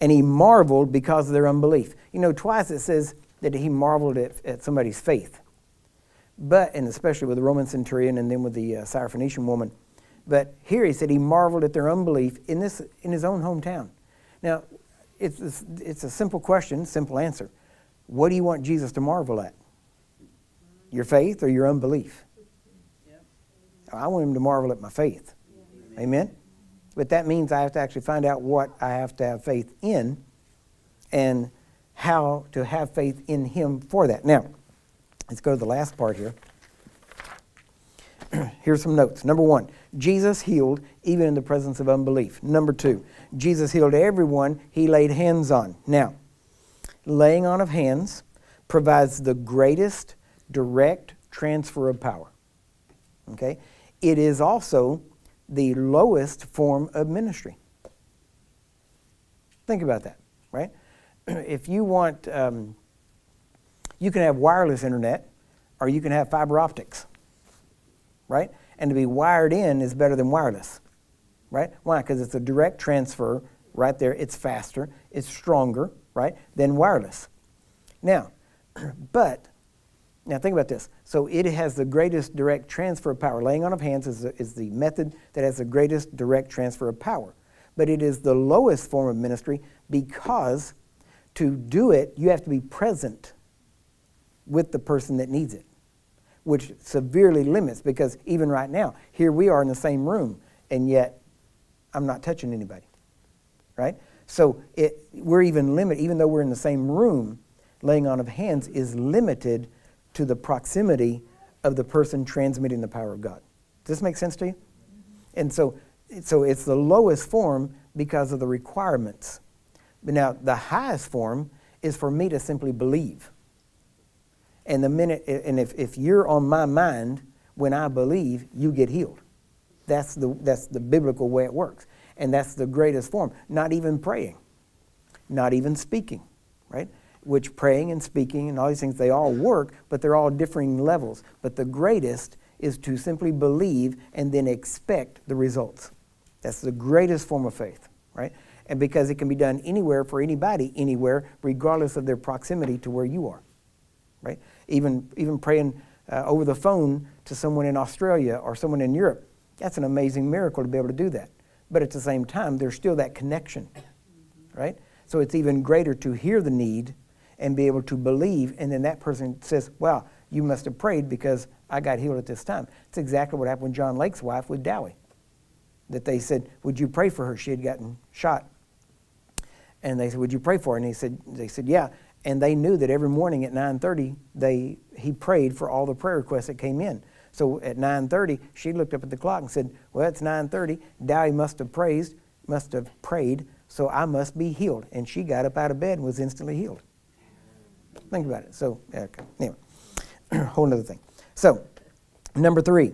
And he marveled because of their unbelief. You know, twice it says that he marveled at, at somebody's faith. But, and especially with the Roman centurion and then with the uh, Syrophoenician woman. But here he said he marveled at their unbelief in, this, in his own hometown. Now, it's, it's a simple question, simple answer. What do you want Jesus to marvel at? Your faith or your unbelief? I want him to marvel at my faith. Amen? But that means I have to actually find out what I have to have faith in and how to have faith in him for that. Now, let's go to the last part here. Here's some notes. Number one, Jesus healed even in the presence of unbelief. Number two, Jesus healed everyone he laid hands on. Now, laying on of hands provides the greatest direct transfer of power. Okay? It is also the lowest form of ministry. Think about that, right? if you want, um, you can have wireless internet or you can have fiber optics, right? And to be wired in is better than wireless, right? Why? Because it's a direct transfer right there. It's faster, it's stronger, right, than wireless. Now, but now think about this. So it has the greatest direct transfer of power. Laying on of hands is the, is the method that has the greatest direct transfer of power. But it is the lowest form of ministry because to do it, you have to be present with the person that needs it, which severely limits because even right now, here we are in the same room, and yet I'm not touching anybody, right? So it, we're even limited, even though we're in the same room, laying on of hands is limited to the proximity of the person transmitting the power of God. Does this make sense to you? And so, so it's the lowest form because of the requirements. But now, the highest form is for me to simply believe. And the minute, and if, if you're on my mind when I believe, you get healed. That's the, that's the biblical way it works. And that's the greatest form. Not even praying, not even speaking, right? Which praying and speaking and all these things, they all work, but they're all differing levels. But the greatest is to simply believe and then expect the results. That's the greatest form of faith, right? And because it can be done anywhere for anybody, anywhere, regardless of their proximity to where you are, right? Even, even praying uh, over the phone to someone in Australia or someone in Europe, that's an amazing miracle to be able to do that. But at the same time, there's still that connection, right? So it's even greater to hear the need and be able to believe. And then that person says, Well, you must have prayed because I got healed at this time. It's exactly what happened with John Lake's wife with Dowie. That they said, Would you pray for her? She had gotten shot. And they said, Would you pray for her? And he said, they said, Yeah. And they knew that every morning at 9:30, they he prayed for all the prayer requests that came in. So at 9:30, she looked up at the clock and said, "Well, it's 9:30. Dowie must have praised, must have prayed, so I must be healed." And she got up out of bed and was instantly healed. Think about it. So, okay. Anyway, whole other thing. So, number three,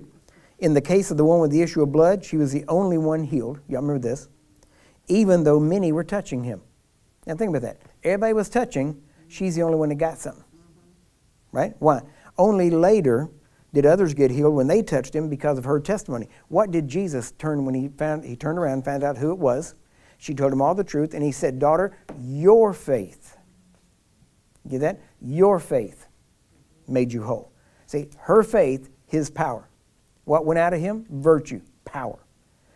in the case of the one with the issue of blood, she was the only one healed. Y'all remember this? Even though many were touching him. Now think about that. Everybody was touching. She's the only one that got something. Right? Why? Only later did others get healed when they touched him because of her testimony. What did Jesus turn when he found he turned around and found out who it was? She told him all the truth, and he said, Daughter, your faith. Get that? Your faith made you whole. See, her faith, his power. What went out of him? Virtue, power.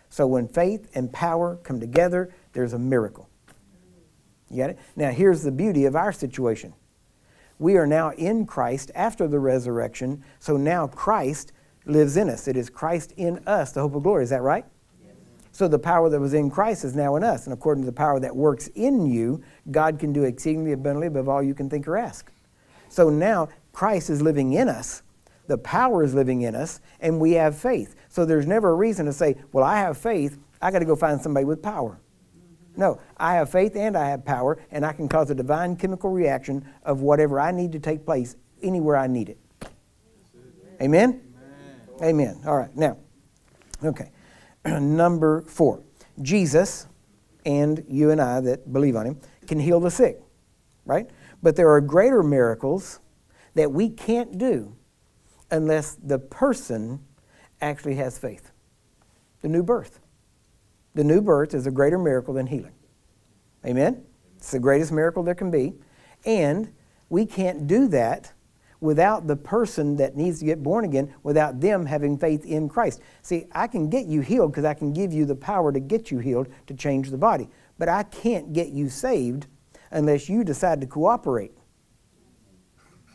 So when faith and power come together, there's a miracle. You got it? Now, here's the beauty of our situation we are now in Christ after the resurrection, so now Christ lives in us. It is Christ in us, the hope of glory. Is that right? So the power that was in Christ is now in us. And according to the power that works in you, God can do exceedingly abundantly above all you can think or ask. So now Christ is living in us. The power is living in us, and we have faith. So there's never a reason to say, well, I have faith. I got to go find somebody with power. No, I have faith and I have power, and I can cause a divine chemical reaction of whatever I need to take place anywhere I need it. Amen? Amen. Amen. All right, now, okay. Number four Jesus and you and I that believe on him can heal the sick, right? But there are greater miracles that we can't do unless the person actually has faith. The new birth. The new birth is a greater miracle than healing. Amen? It's the greatest miracle there can be. And we can't do that without the person that needs to get born again, without them having faith in Christ. See, I can get you healed because I can give you the power to get you healed to change the body. But I can't get you saved unless you decide to cooperate.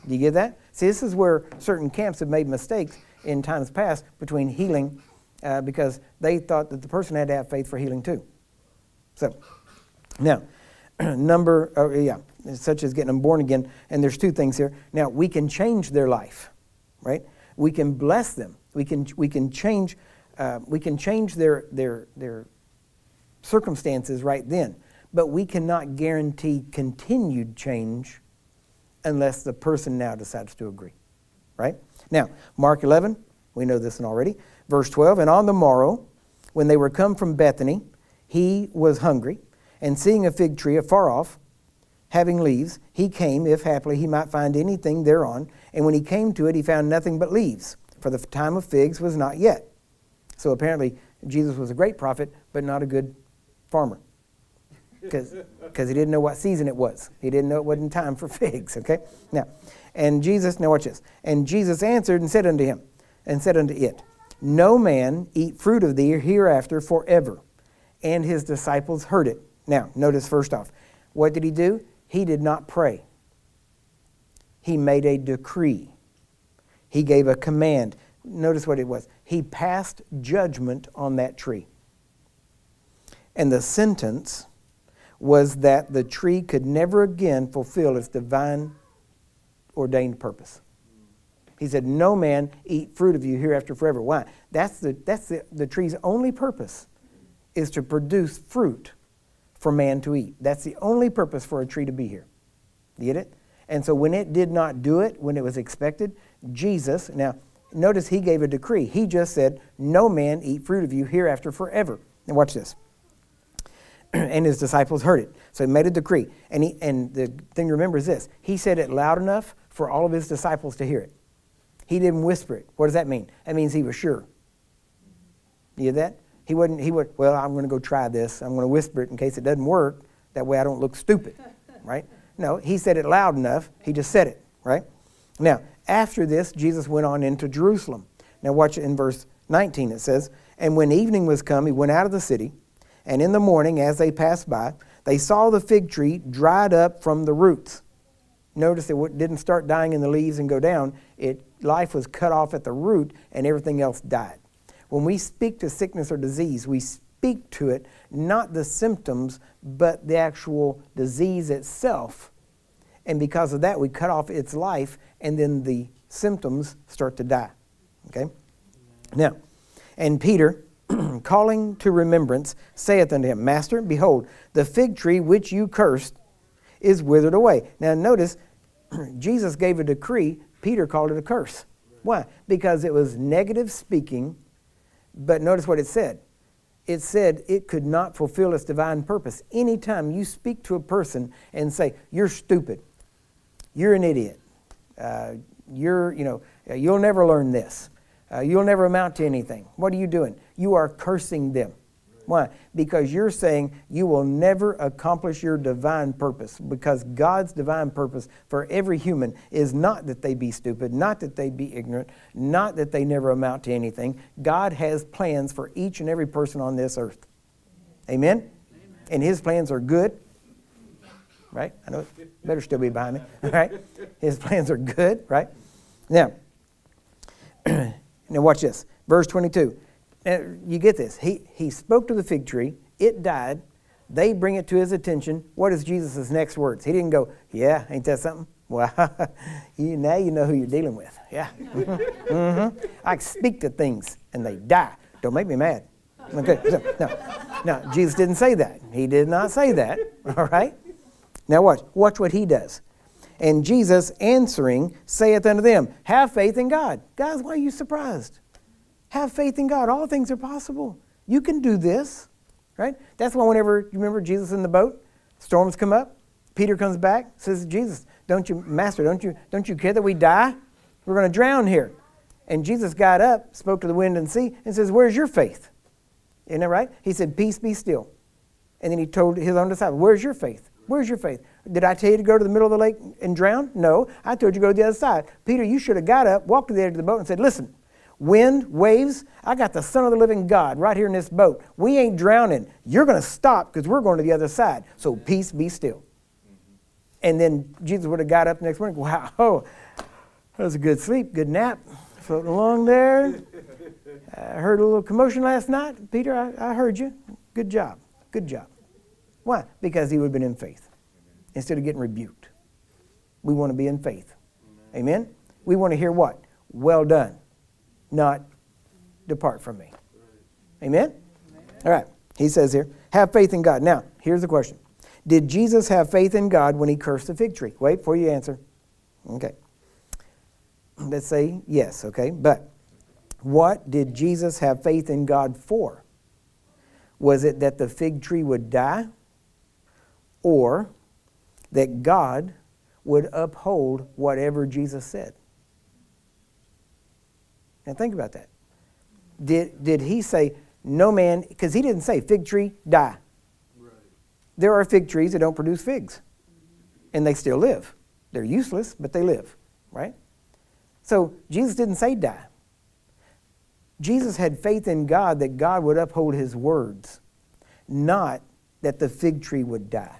Do you get that? See, this is where certain camps have made mistakes in times past between healing uh, because they thought that the person had to have faith for healing too. So, now, number, uh, yeah, such as getting them born again. And there's two things here. Now, we can change their life, right? We can bless them. We can, we can change, uh, we can change their, their, their circumstances right then. But we cannot guarantee continued change unless the person now decides to agree, right? Now, Mark 11, we know this one already. Verse 12, and on the morrow, when they were come from Bethany, he was hungry, and seeing a fig tree afar off, having leaves, he came, if haply he might find anything thereon. And when he came to it, he found nothing but leaves, for the time of figs was not yet. So apparently, Jesus was a great prophet, but not a good farmer. Because he didn't know what season it was. He didn't know it wasn't time for figs, okay? Now, and Jesus, now watch this. And Jesus answered and said unto him, and said unto it, no man eat fruit of thee hereafter forever. And his disciples heard it. Now, notice first off, what did he do? He did not pray. He made a decree. He gave a command. Notice what it was. He passed judgment on that tree. And the sentence was that the tree could never again fulfill its divine ordained purpose. He said, No man eat fruit of you hereafter forever. Why? That's the, that's the, the tree's only purpose is to produce fruit for man to eat. That's the only purpose for a tree to be here. Get it? And so when it did not do it, when it was expected, Jesus, now notice he gave a decree. He just said, No man eat fruit of you hereafter forever. And watch this. and his disciples heard it. So he made a decree. And, he, and the thing to remember is this he said it loud enough for all of his disciples to hear it. He didn't whisper it. What does that mean? That means he was sure. You get that? He wouldn't, he would, well, I'm going to go try this. I'm going to whisper it in case it doesn't work. That way I don't look stupid, right? No, he said it loud enough. He just said it, right? Now, after this, Jesus went on into Jerusalem. Now, watch it in verse 19. It says, And when evening was come, he went out of the city. And in the morning, as they passed by, they saw the fig tree dried up from the roots. notice it didn't start dying in the leaves and go down. It, life was cut off at the root and everything else died. When we speak to sickness or disease, we speak to it not the symptoms, but the actual disease itself. And because of that, we cut off its life, and then the symptoms start to die. Okay? Now, and Peter, calling to remembrance, saith unto him, Master, behold, the fig tree which you cursed is withered away. Now, notice, Jesus gave a decree, Peter called it a curse. Why? Because it was negative speaking, but notice what it said. It said it could not fulfill its divine purpose. Anytime you speak to a person and say, You're stupid, you're an idiot, uh, you're, you know, you'll never learn this, uh, you'll never amount to anything. What are you doing? You are cursing them. Why? Because you're saying you will never accomplish your divine purpose. Because God's divine purpose for every human is not that they be stupid, not that they be ignorant, not that they never amount to anything. God has plans for each and every person on this earth. Amen? Amen. And His plans are good. Right? I know it better still be behind me. All right? His plans are good, right? Now, now watch this. Verse 22 you get this. He, he spoke to the fig tree, it died. They bring it to his attention. What is Jesus' next words? He didn't go, Yeah, ain't that something? Well, you, now you know who you're dealing with. Yeah. mm-hmm. I speak to things and they die. Don't make me mad. Okay. So, no, no, Jesus didn't say that. He did not say that. All right. Now watch. Watch what he does. And Jesus answering saith unto them, Have faith in God. Guys, why are you surprised? Have faith in God. All things are possible. You can do this, right? That's why whenever you remember Jesus in the boat, storms come up, Peter comes back, says, Jesus, don't you, Master, don't you, don't you care that we die? We're going to drown here. And Jesus got up, spoke to the wind and sea, and says, Where's your faith? Isn't that right? He said, Peace be still. And then he told his own disciples, Where's your faith? Where's your faith? Did I tell you to go to the middle of the lake and drown? No. I told you to go to the other side. Peter, you should have got up, walked to the edge of the boat, and said, Listen, wind, waves. I got the Son of the living God right here in this boat. We ain't drowning. You're going to stop because we're going to the other side. So peace, be still. Mm-hmm. And then Jesus would have got up the next morning. Wow, oh, that was a good sleep, good nap, floating along there. I heard a little commotion last night. Peter, I, I heard you. Good job. Good job. Why? Because he would have been in faith instead of getting rebuked. We want to be in faith. Amen? We want to hear what? Well done not depart from me. Amen? All right. He says here, have faith in God. Now, here's the question Did Jesus have faith in God when he cursed the fig tree? Wait for you answer. Okay. Let's say yes, okay? But what did Jesus have faith in God for? Was it that the fig tree would die? Or that God would uphold whatever Jesus said? Now think about that. Did, did he say, no man, because he didn't say fig tree, die. Right. There are fig trees that don't produce figs, and they still live. They're useless, but they live, right? So Jesus didn't say die. Jesus had faith in God that God would uphold his words, not that the fig tree would die.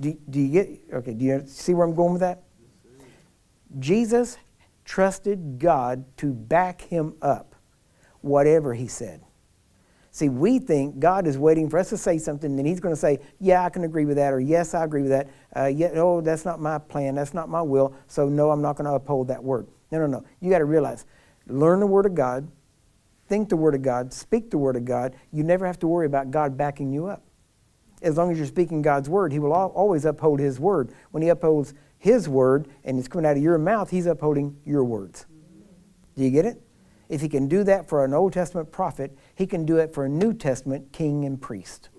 Do, do you get, okay, do you see where I'm going with that? Jesus trusted God to back him up, whatever he said. See, we think God is waiting for us to say something, and He's going to say, "Yeah, I can agree with that," or "Yes, I agree with that." Uh, yeah, no, that's not my plan. That's not my will. So no, I'm not going to uphold that word. No, no, no. You got to realize, learn the Word of God, think the Word of God, speak the Word of God. You never have to worry about God backing you up. As long as you're speaking God's Word, He will always uphold His Word. When He upholds his word and it's coming out of your mouth, he's upholding your words. Do you get it? If he can do that for an Old Testament prophet, he can do it for a New Testament king and priest.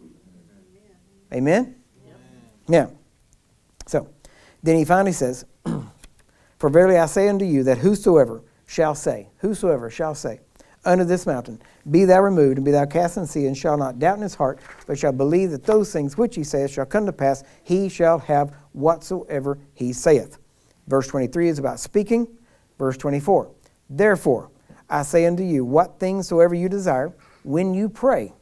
Amen? Amen? Now, so then he finally says, For verily I say unto you that whosoever shall say, whosoever shall say, unto this mountain, Be thou removed, and be thou cast in the sea, and shall not doubt in his heart, but shall believe that those things which he saith shall come to pass, he shall have whatsoever he saith. Verse 23 is about speaking. Verse 24, Therefore I say unto you, what things soever you desire, when you pray,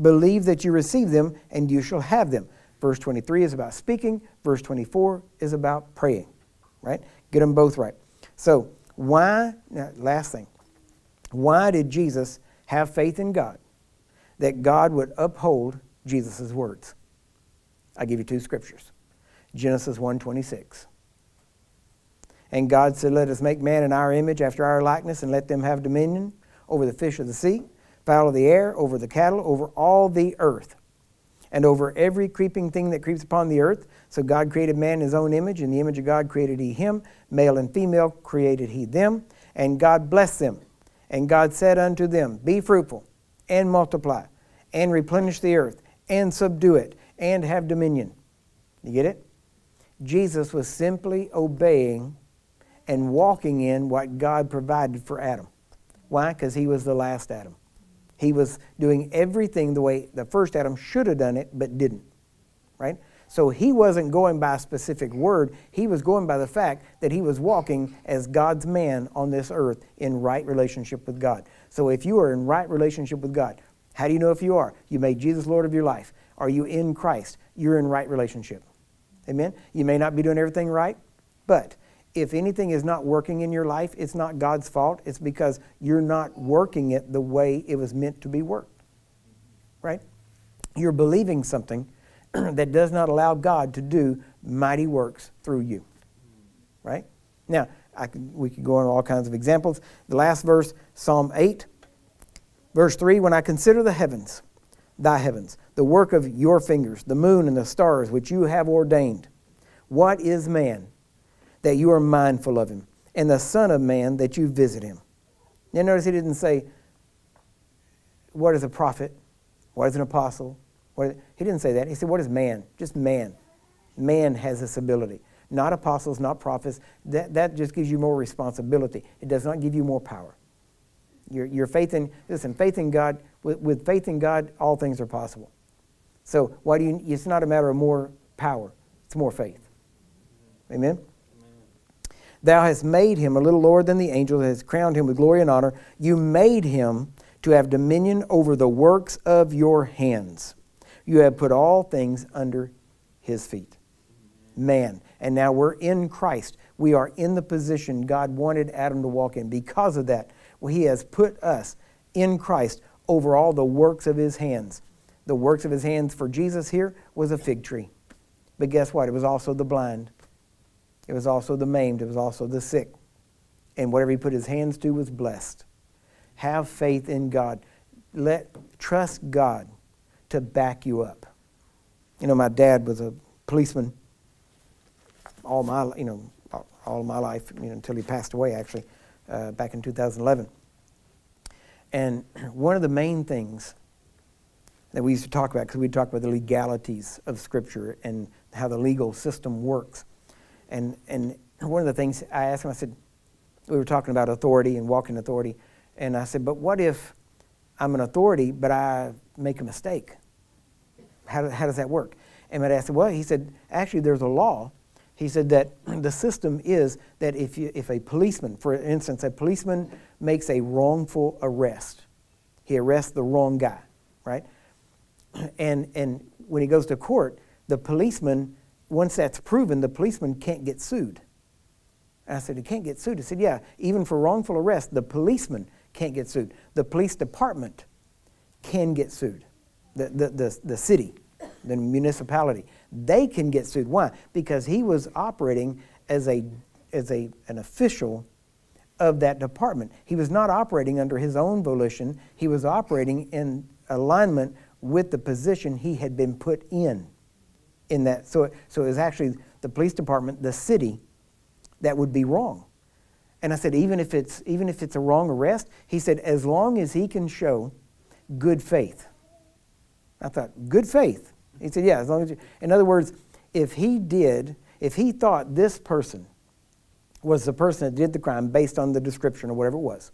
believe that you receive them, and you shall have them. Verse 23 is about speaking, verse 24 is about praying, right? Get them both right. So, why, now, last thing, why did Jesus have faith in God that God would uphold Jesus' words? I give you two scriptures. Genesis 1:26. And God said, Let us make man in our image after our likeness, and let them have dominion over the fish of the sea, fowl of the air, over the cattle, over all the earth, and over every creeping thing that creeps upon the earth. So God created man in his own image. In the image of God created he him. Male and female created he them. And God blessed them. And God said unto them, Be fruitful, and multiply, and replenish the earth, and subdue it, and have dominion. You get it? Jesus was simply obeying and walking in what God provided for Adam. Why? Because he was the last Adam. He was doing everything the way the first Adam should have done it, but didn't. Right? So he wasn't going by a specific word. He was going by the fact that he was walking as God's man on this earth in right relationship with God. So if you are in right relationship with God, how do you know if you are? You made Jesus Lord of your life. Are you in Christ? You're in right relationship. Amen? You may not be doing everything right, but if anything is not working in your life, it's not God's fault. It's because you're not working it the way it was meant to be worked. Right? You're believing something that does not allow God to do mighty works through you. Right? Now, could, we could go on all kinds of examples. The last verse, Psalm 8, verse 3 When I consider the heavens, thy heavens, the work of your fingers, the moon and the stars which you have ordained, what is man? that you are mindful of him, and the Son of Man that you visit him. Now, notice he didn't say, What is a prophet? What is an apostle? What he didn't say that. He said, What is man? Just man. Man has this ability. Not apostles, not prophets. That, that just gives you more responsibility. It does not give you more power. Your, your faith in, listen, faith in God, with, with faith in God, all things are possible. So why do you, it's not a matter of more power, it's more faith. Amen? Thou hast made him a little lower than the angels, hast crowned him with glory and honor. You made him to have dominion over the works of your hands. You have put all things under his feet. Man. And now we're in Christ. We are in the position God wanted Adam to walk in. Because of that, he has put us in Christ over all the works of his hands. The works of his hands for Jesus here was a fig tree. But guess what? It was also the blind. It was also the maimed. It was also the sick. And whatever he put his hands to was blessed. Have faith in God. Let trust God to back you up. You know, my dad was a policeman all my, you know, all my life, you know, until he passed away, actually, uh, back in 2011. And one of the main things that we used to talk about, because we talk about the legalities of Scripture and how the legal system works, and, and one of the things I asked him, I said, we were talking about authority and walking authority. And I said, but what if I'm an authority, but I make a mistake? How, how does that work? And I said, well, he said, actually, there's a law. He said that the system is that if, you, if a policeman, for instance, a policeman makes a wrongful arrest, he arrests the wrong guy, right? And, and when he goes to court, the policeman once that's proven, the policeman can't get sued. I said, he can't get sued. He said, yeah, even for wrongful arrest, the policeman can't get sued. The police department can get sued. The, the, the, the city, the municipality, they can get sued. Why? Because he was operating as, a, as a, an official of that department. He was not operating under his own volition. He was operating in alignment with the position he had been put in in that. So, so it was actually the police department, the city, that would be wrong. And I said, even if it's even if it's a wrong arrest, he said, as long as he can show good faith. I thought, good faith. He said, yeah, as long as you, in other words, if he did, if he thought this person was the person that did the crime based on the description or whatever it was,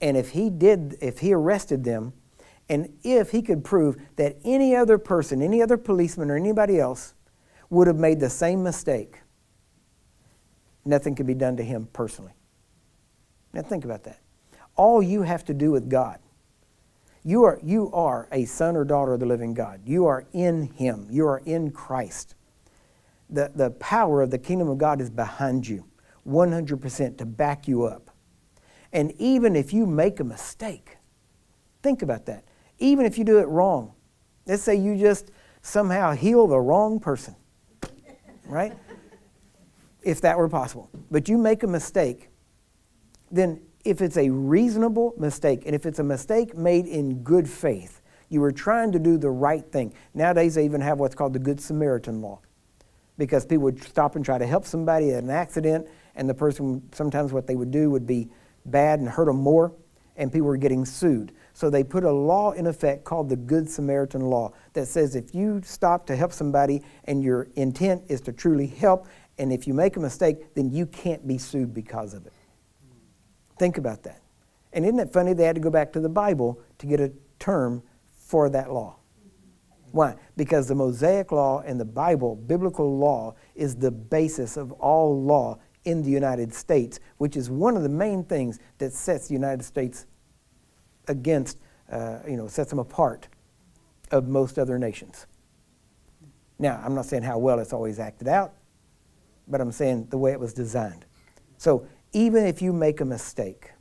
and if he did, if he arrested them and if he could prove that any other person, any other policeman, or anybody else would have made the same mistake, nothing could be done to him personally. Now, think about that. All you have to do with God You are, you are a son or daughter of the living God. You are in Him. You are in Christ. The, the power of the kingdom of God is behind you, 100% to back you up. And even if you make a mistake, think about that. Even if you do it wrong, let's say you just somehow heal the wrong person, right? if that were possible. But you make a mistake, then if it's a reasonable mistake, and if it's a mistake made in good faith, you were trying to do the right thing. Nowadays, they even have what's called the Good Samaritan law because people would stop and try to help somebody at an accident, and the person, sometimes what they would do would be bad and hurt them more, and people were getting sued. So they put a law in effect called the Good Samaritan law that says if you stop to help somebody and your intent is to truly help, and if you make a mistake, then you can't be sued because of it. Think about that. And isn't it funny they had to go back to the Bible to get a term for that law? Why? Because the Mosaic Law and the Bible, biblical law, is the basis of all law in the United States, which is one of the main things that sets the United States against, uh, you know, sets them apart of most other nations. Now, I'm not saying how well it's always acted out, but I'm saying the way it was designed. So even if you make a mistake,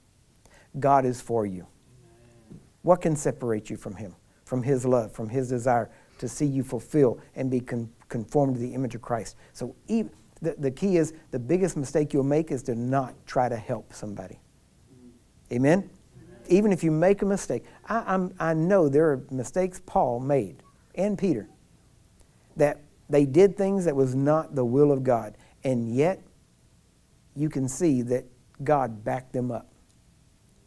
God is for you. What can separate you from Him, from His love, from His desire to see you fulfill and be con- conformed to the image of Christ? So even, the, the key is the biggest mistake you'll make is to not try to help somebody. Amen? Even if you make a mistake, I, I'm, I know there are mistakes Paul made and Peter that they did things that was not the will of God. And yet, you can see that God backed them up,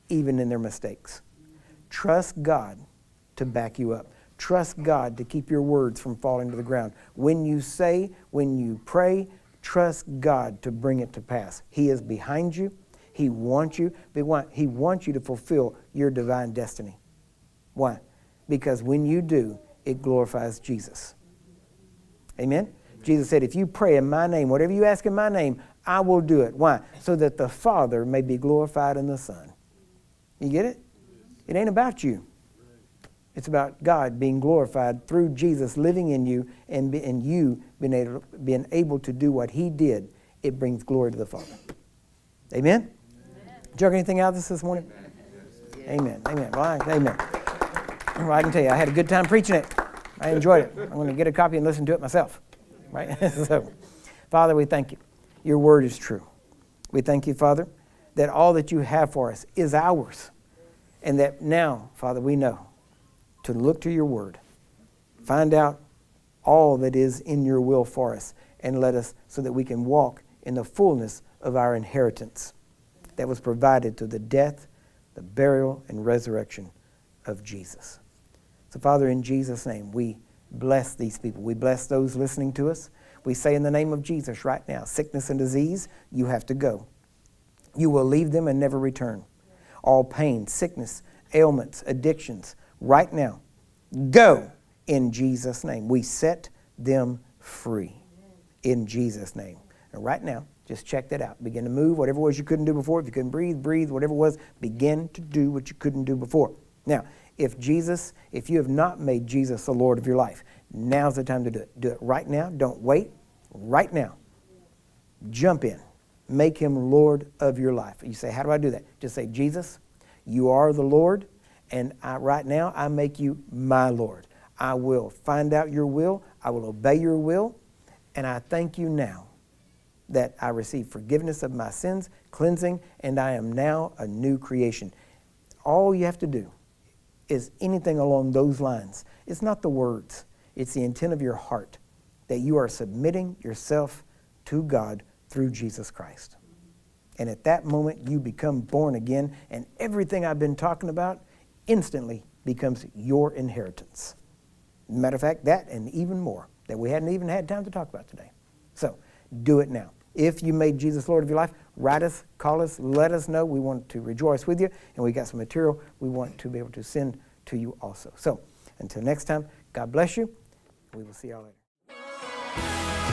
even in their mistakes. Trust God to back you up. Trust God to keep your words from falling to the ground. When you say, when you pray, trust God to bring it to pass. He is behind you. He wants you. He wants you to fulfill your divine destiny. Why? Because when you do, it glorifies Jesus. Amen? Jesus said, If you pray in my name, whatever you ask in my name, I will do it. Why? So that the Father may be glorified in the Son. You get it? It ain't about you. It's about God being glorified through Jesus living in you and, be, and you being able, being able to do what He did. It brings glory to the Father. Amen? Amen. Did you anything out of this this morning? Amen. Amen. Well, I, amen. Well, I can tell you, I had a good time preaching it. I enjoyed it. I'm going to get a copy and listen to it myself right? so, Father, we thank you. Your word is true. We thank you, Father, that all that you have for us is ours. And that now, Father, we know to look to your word, find out all that is in your will for us, and let us so that we can walk in the fullness of our inheritance that was provided through the death, the burial, and resurrection of Jesus. So, Father, in Jesus' name, we bless these people. We bless those listening to us. We say in the name of Jesus right now sickness and disease, you have to go. You will leave them and never return. All pain, sickness, ailments, addictions, right now, go in Jesus' name. We set them free in Jesus' name. And right now, just check that out. Begin to move. Whatever it was you couldn't do before, if you couldn't breathe, breathe. Whatever it was, begin to do what you couldn't do before. Now, if Jesus, if you have not made Jesus the Lord of your life, now's the time to do it. Do it right now. Don't wait. Right now. Jump in. Make him Lord of your life. You say, How do I do that? Just say, Jesus, you are the Lord, and I, right now I make you my Lord. I will find out your will, I will obey your will, and I thank you now that I receive forgiveness of my sins, cleansing, and I am now a new creation. All you have to do is anything along those lines. It's not the words, it's the intent of your heart that you are submitting yourself to God through Jesus Christ. And at that moment, you become born again, and everything I've been talking about instantly becomes your inheritance. Matter of fact, that and even more that we hadn't even had time to talk about today. So, do it now. If you made Jesus Lord of your life, write us, call us, let us know. We want to rejoice with you, and we got some material we want to be able to send to you also. So until next time, God bless you. We will see y'all later.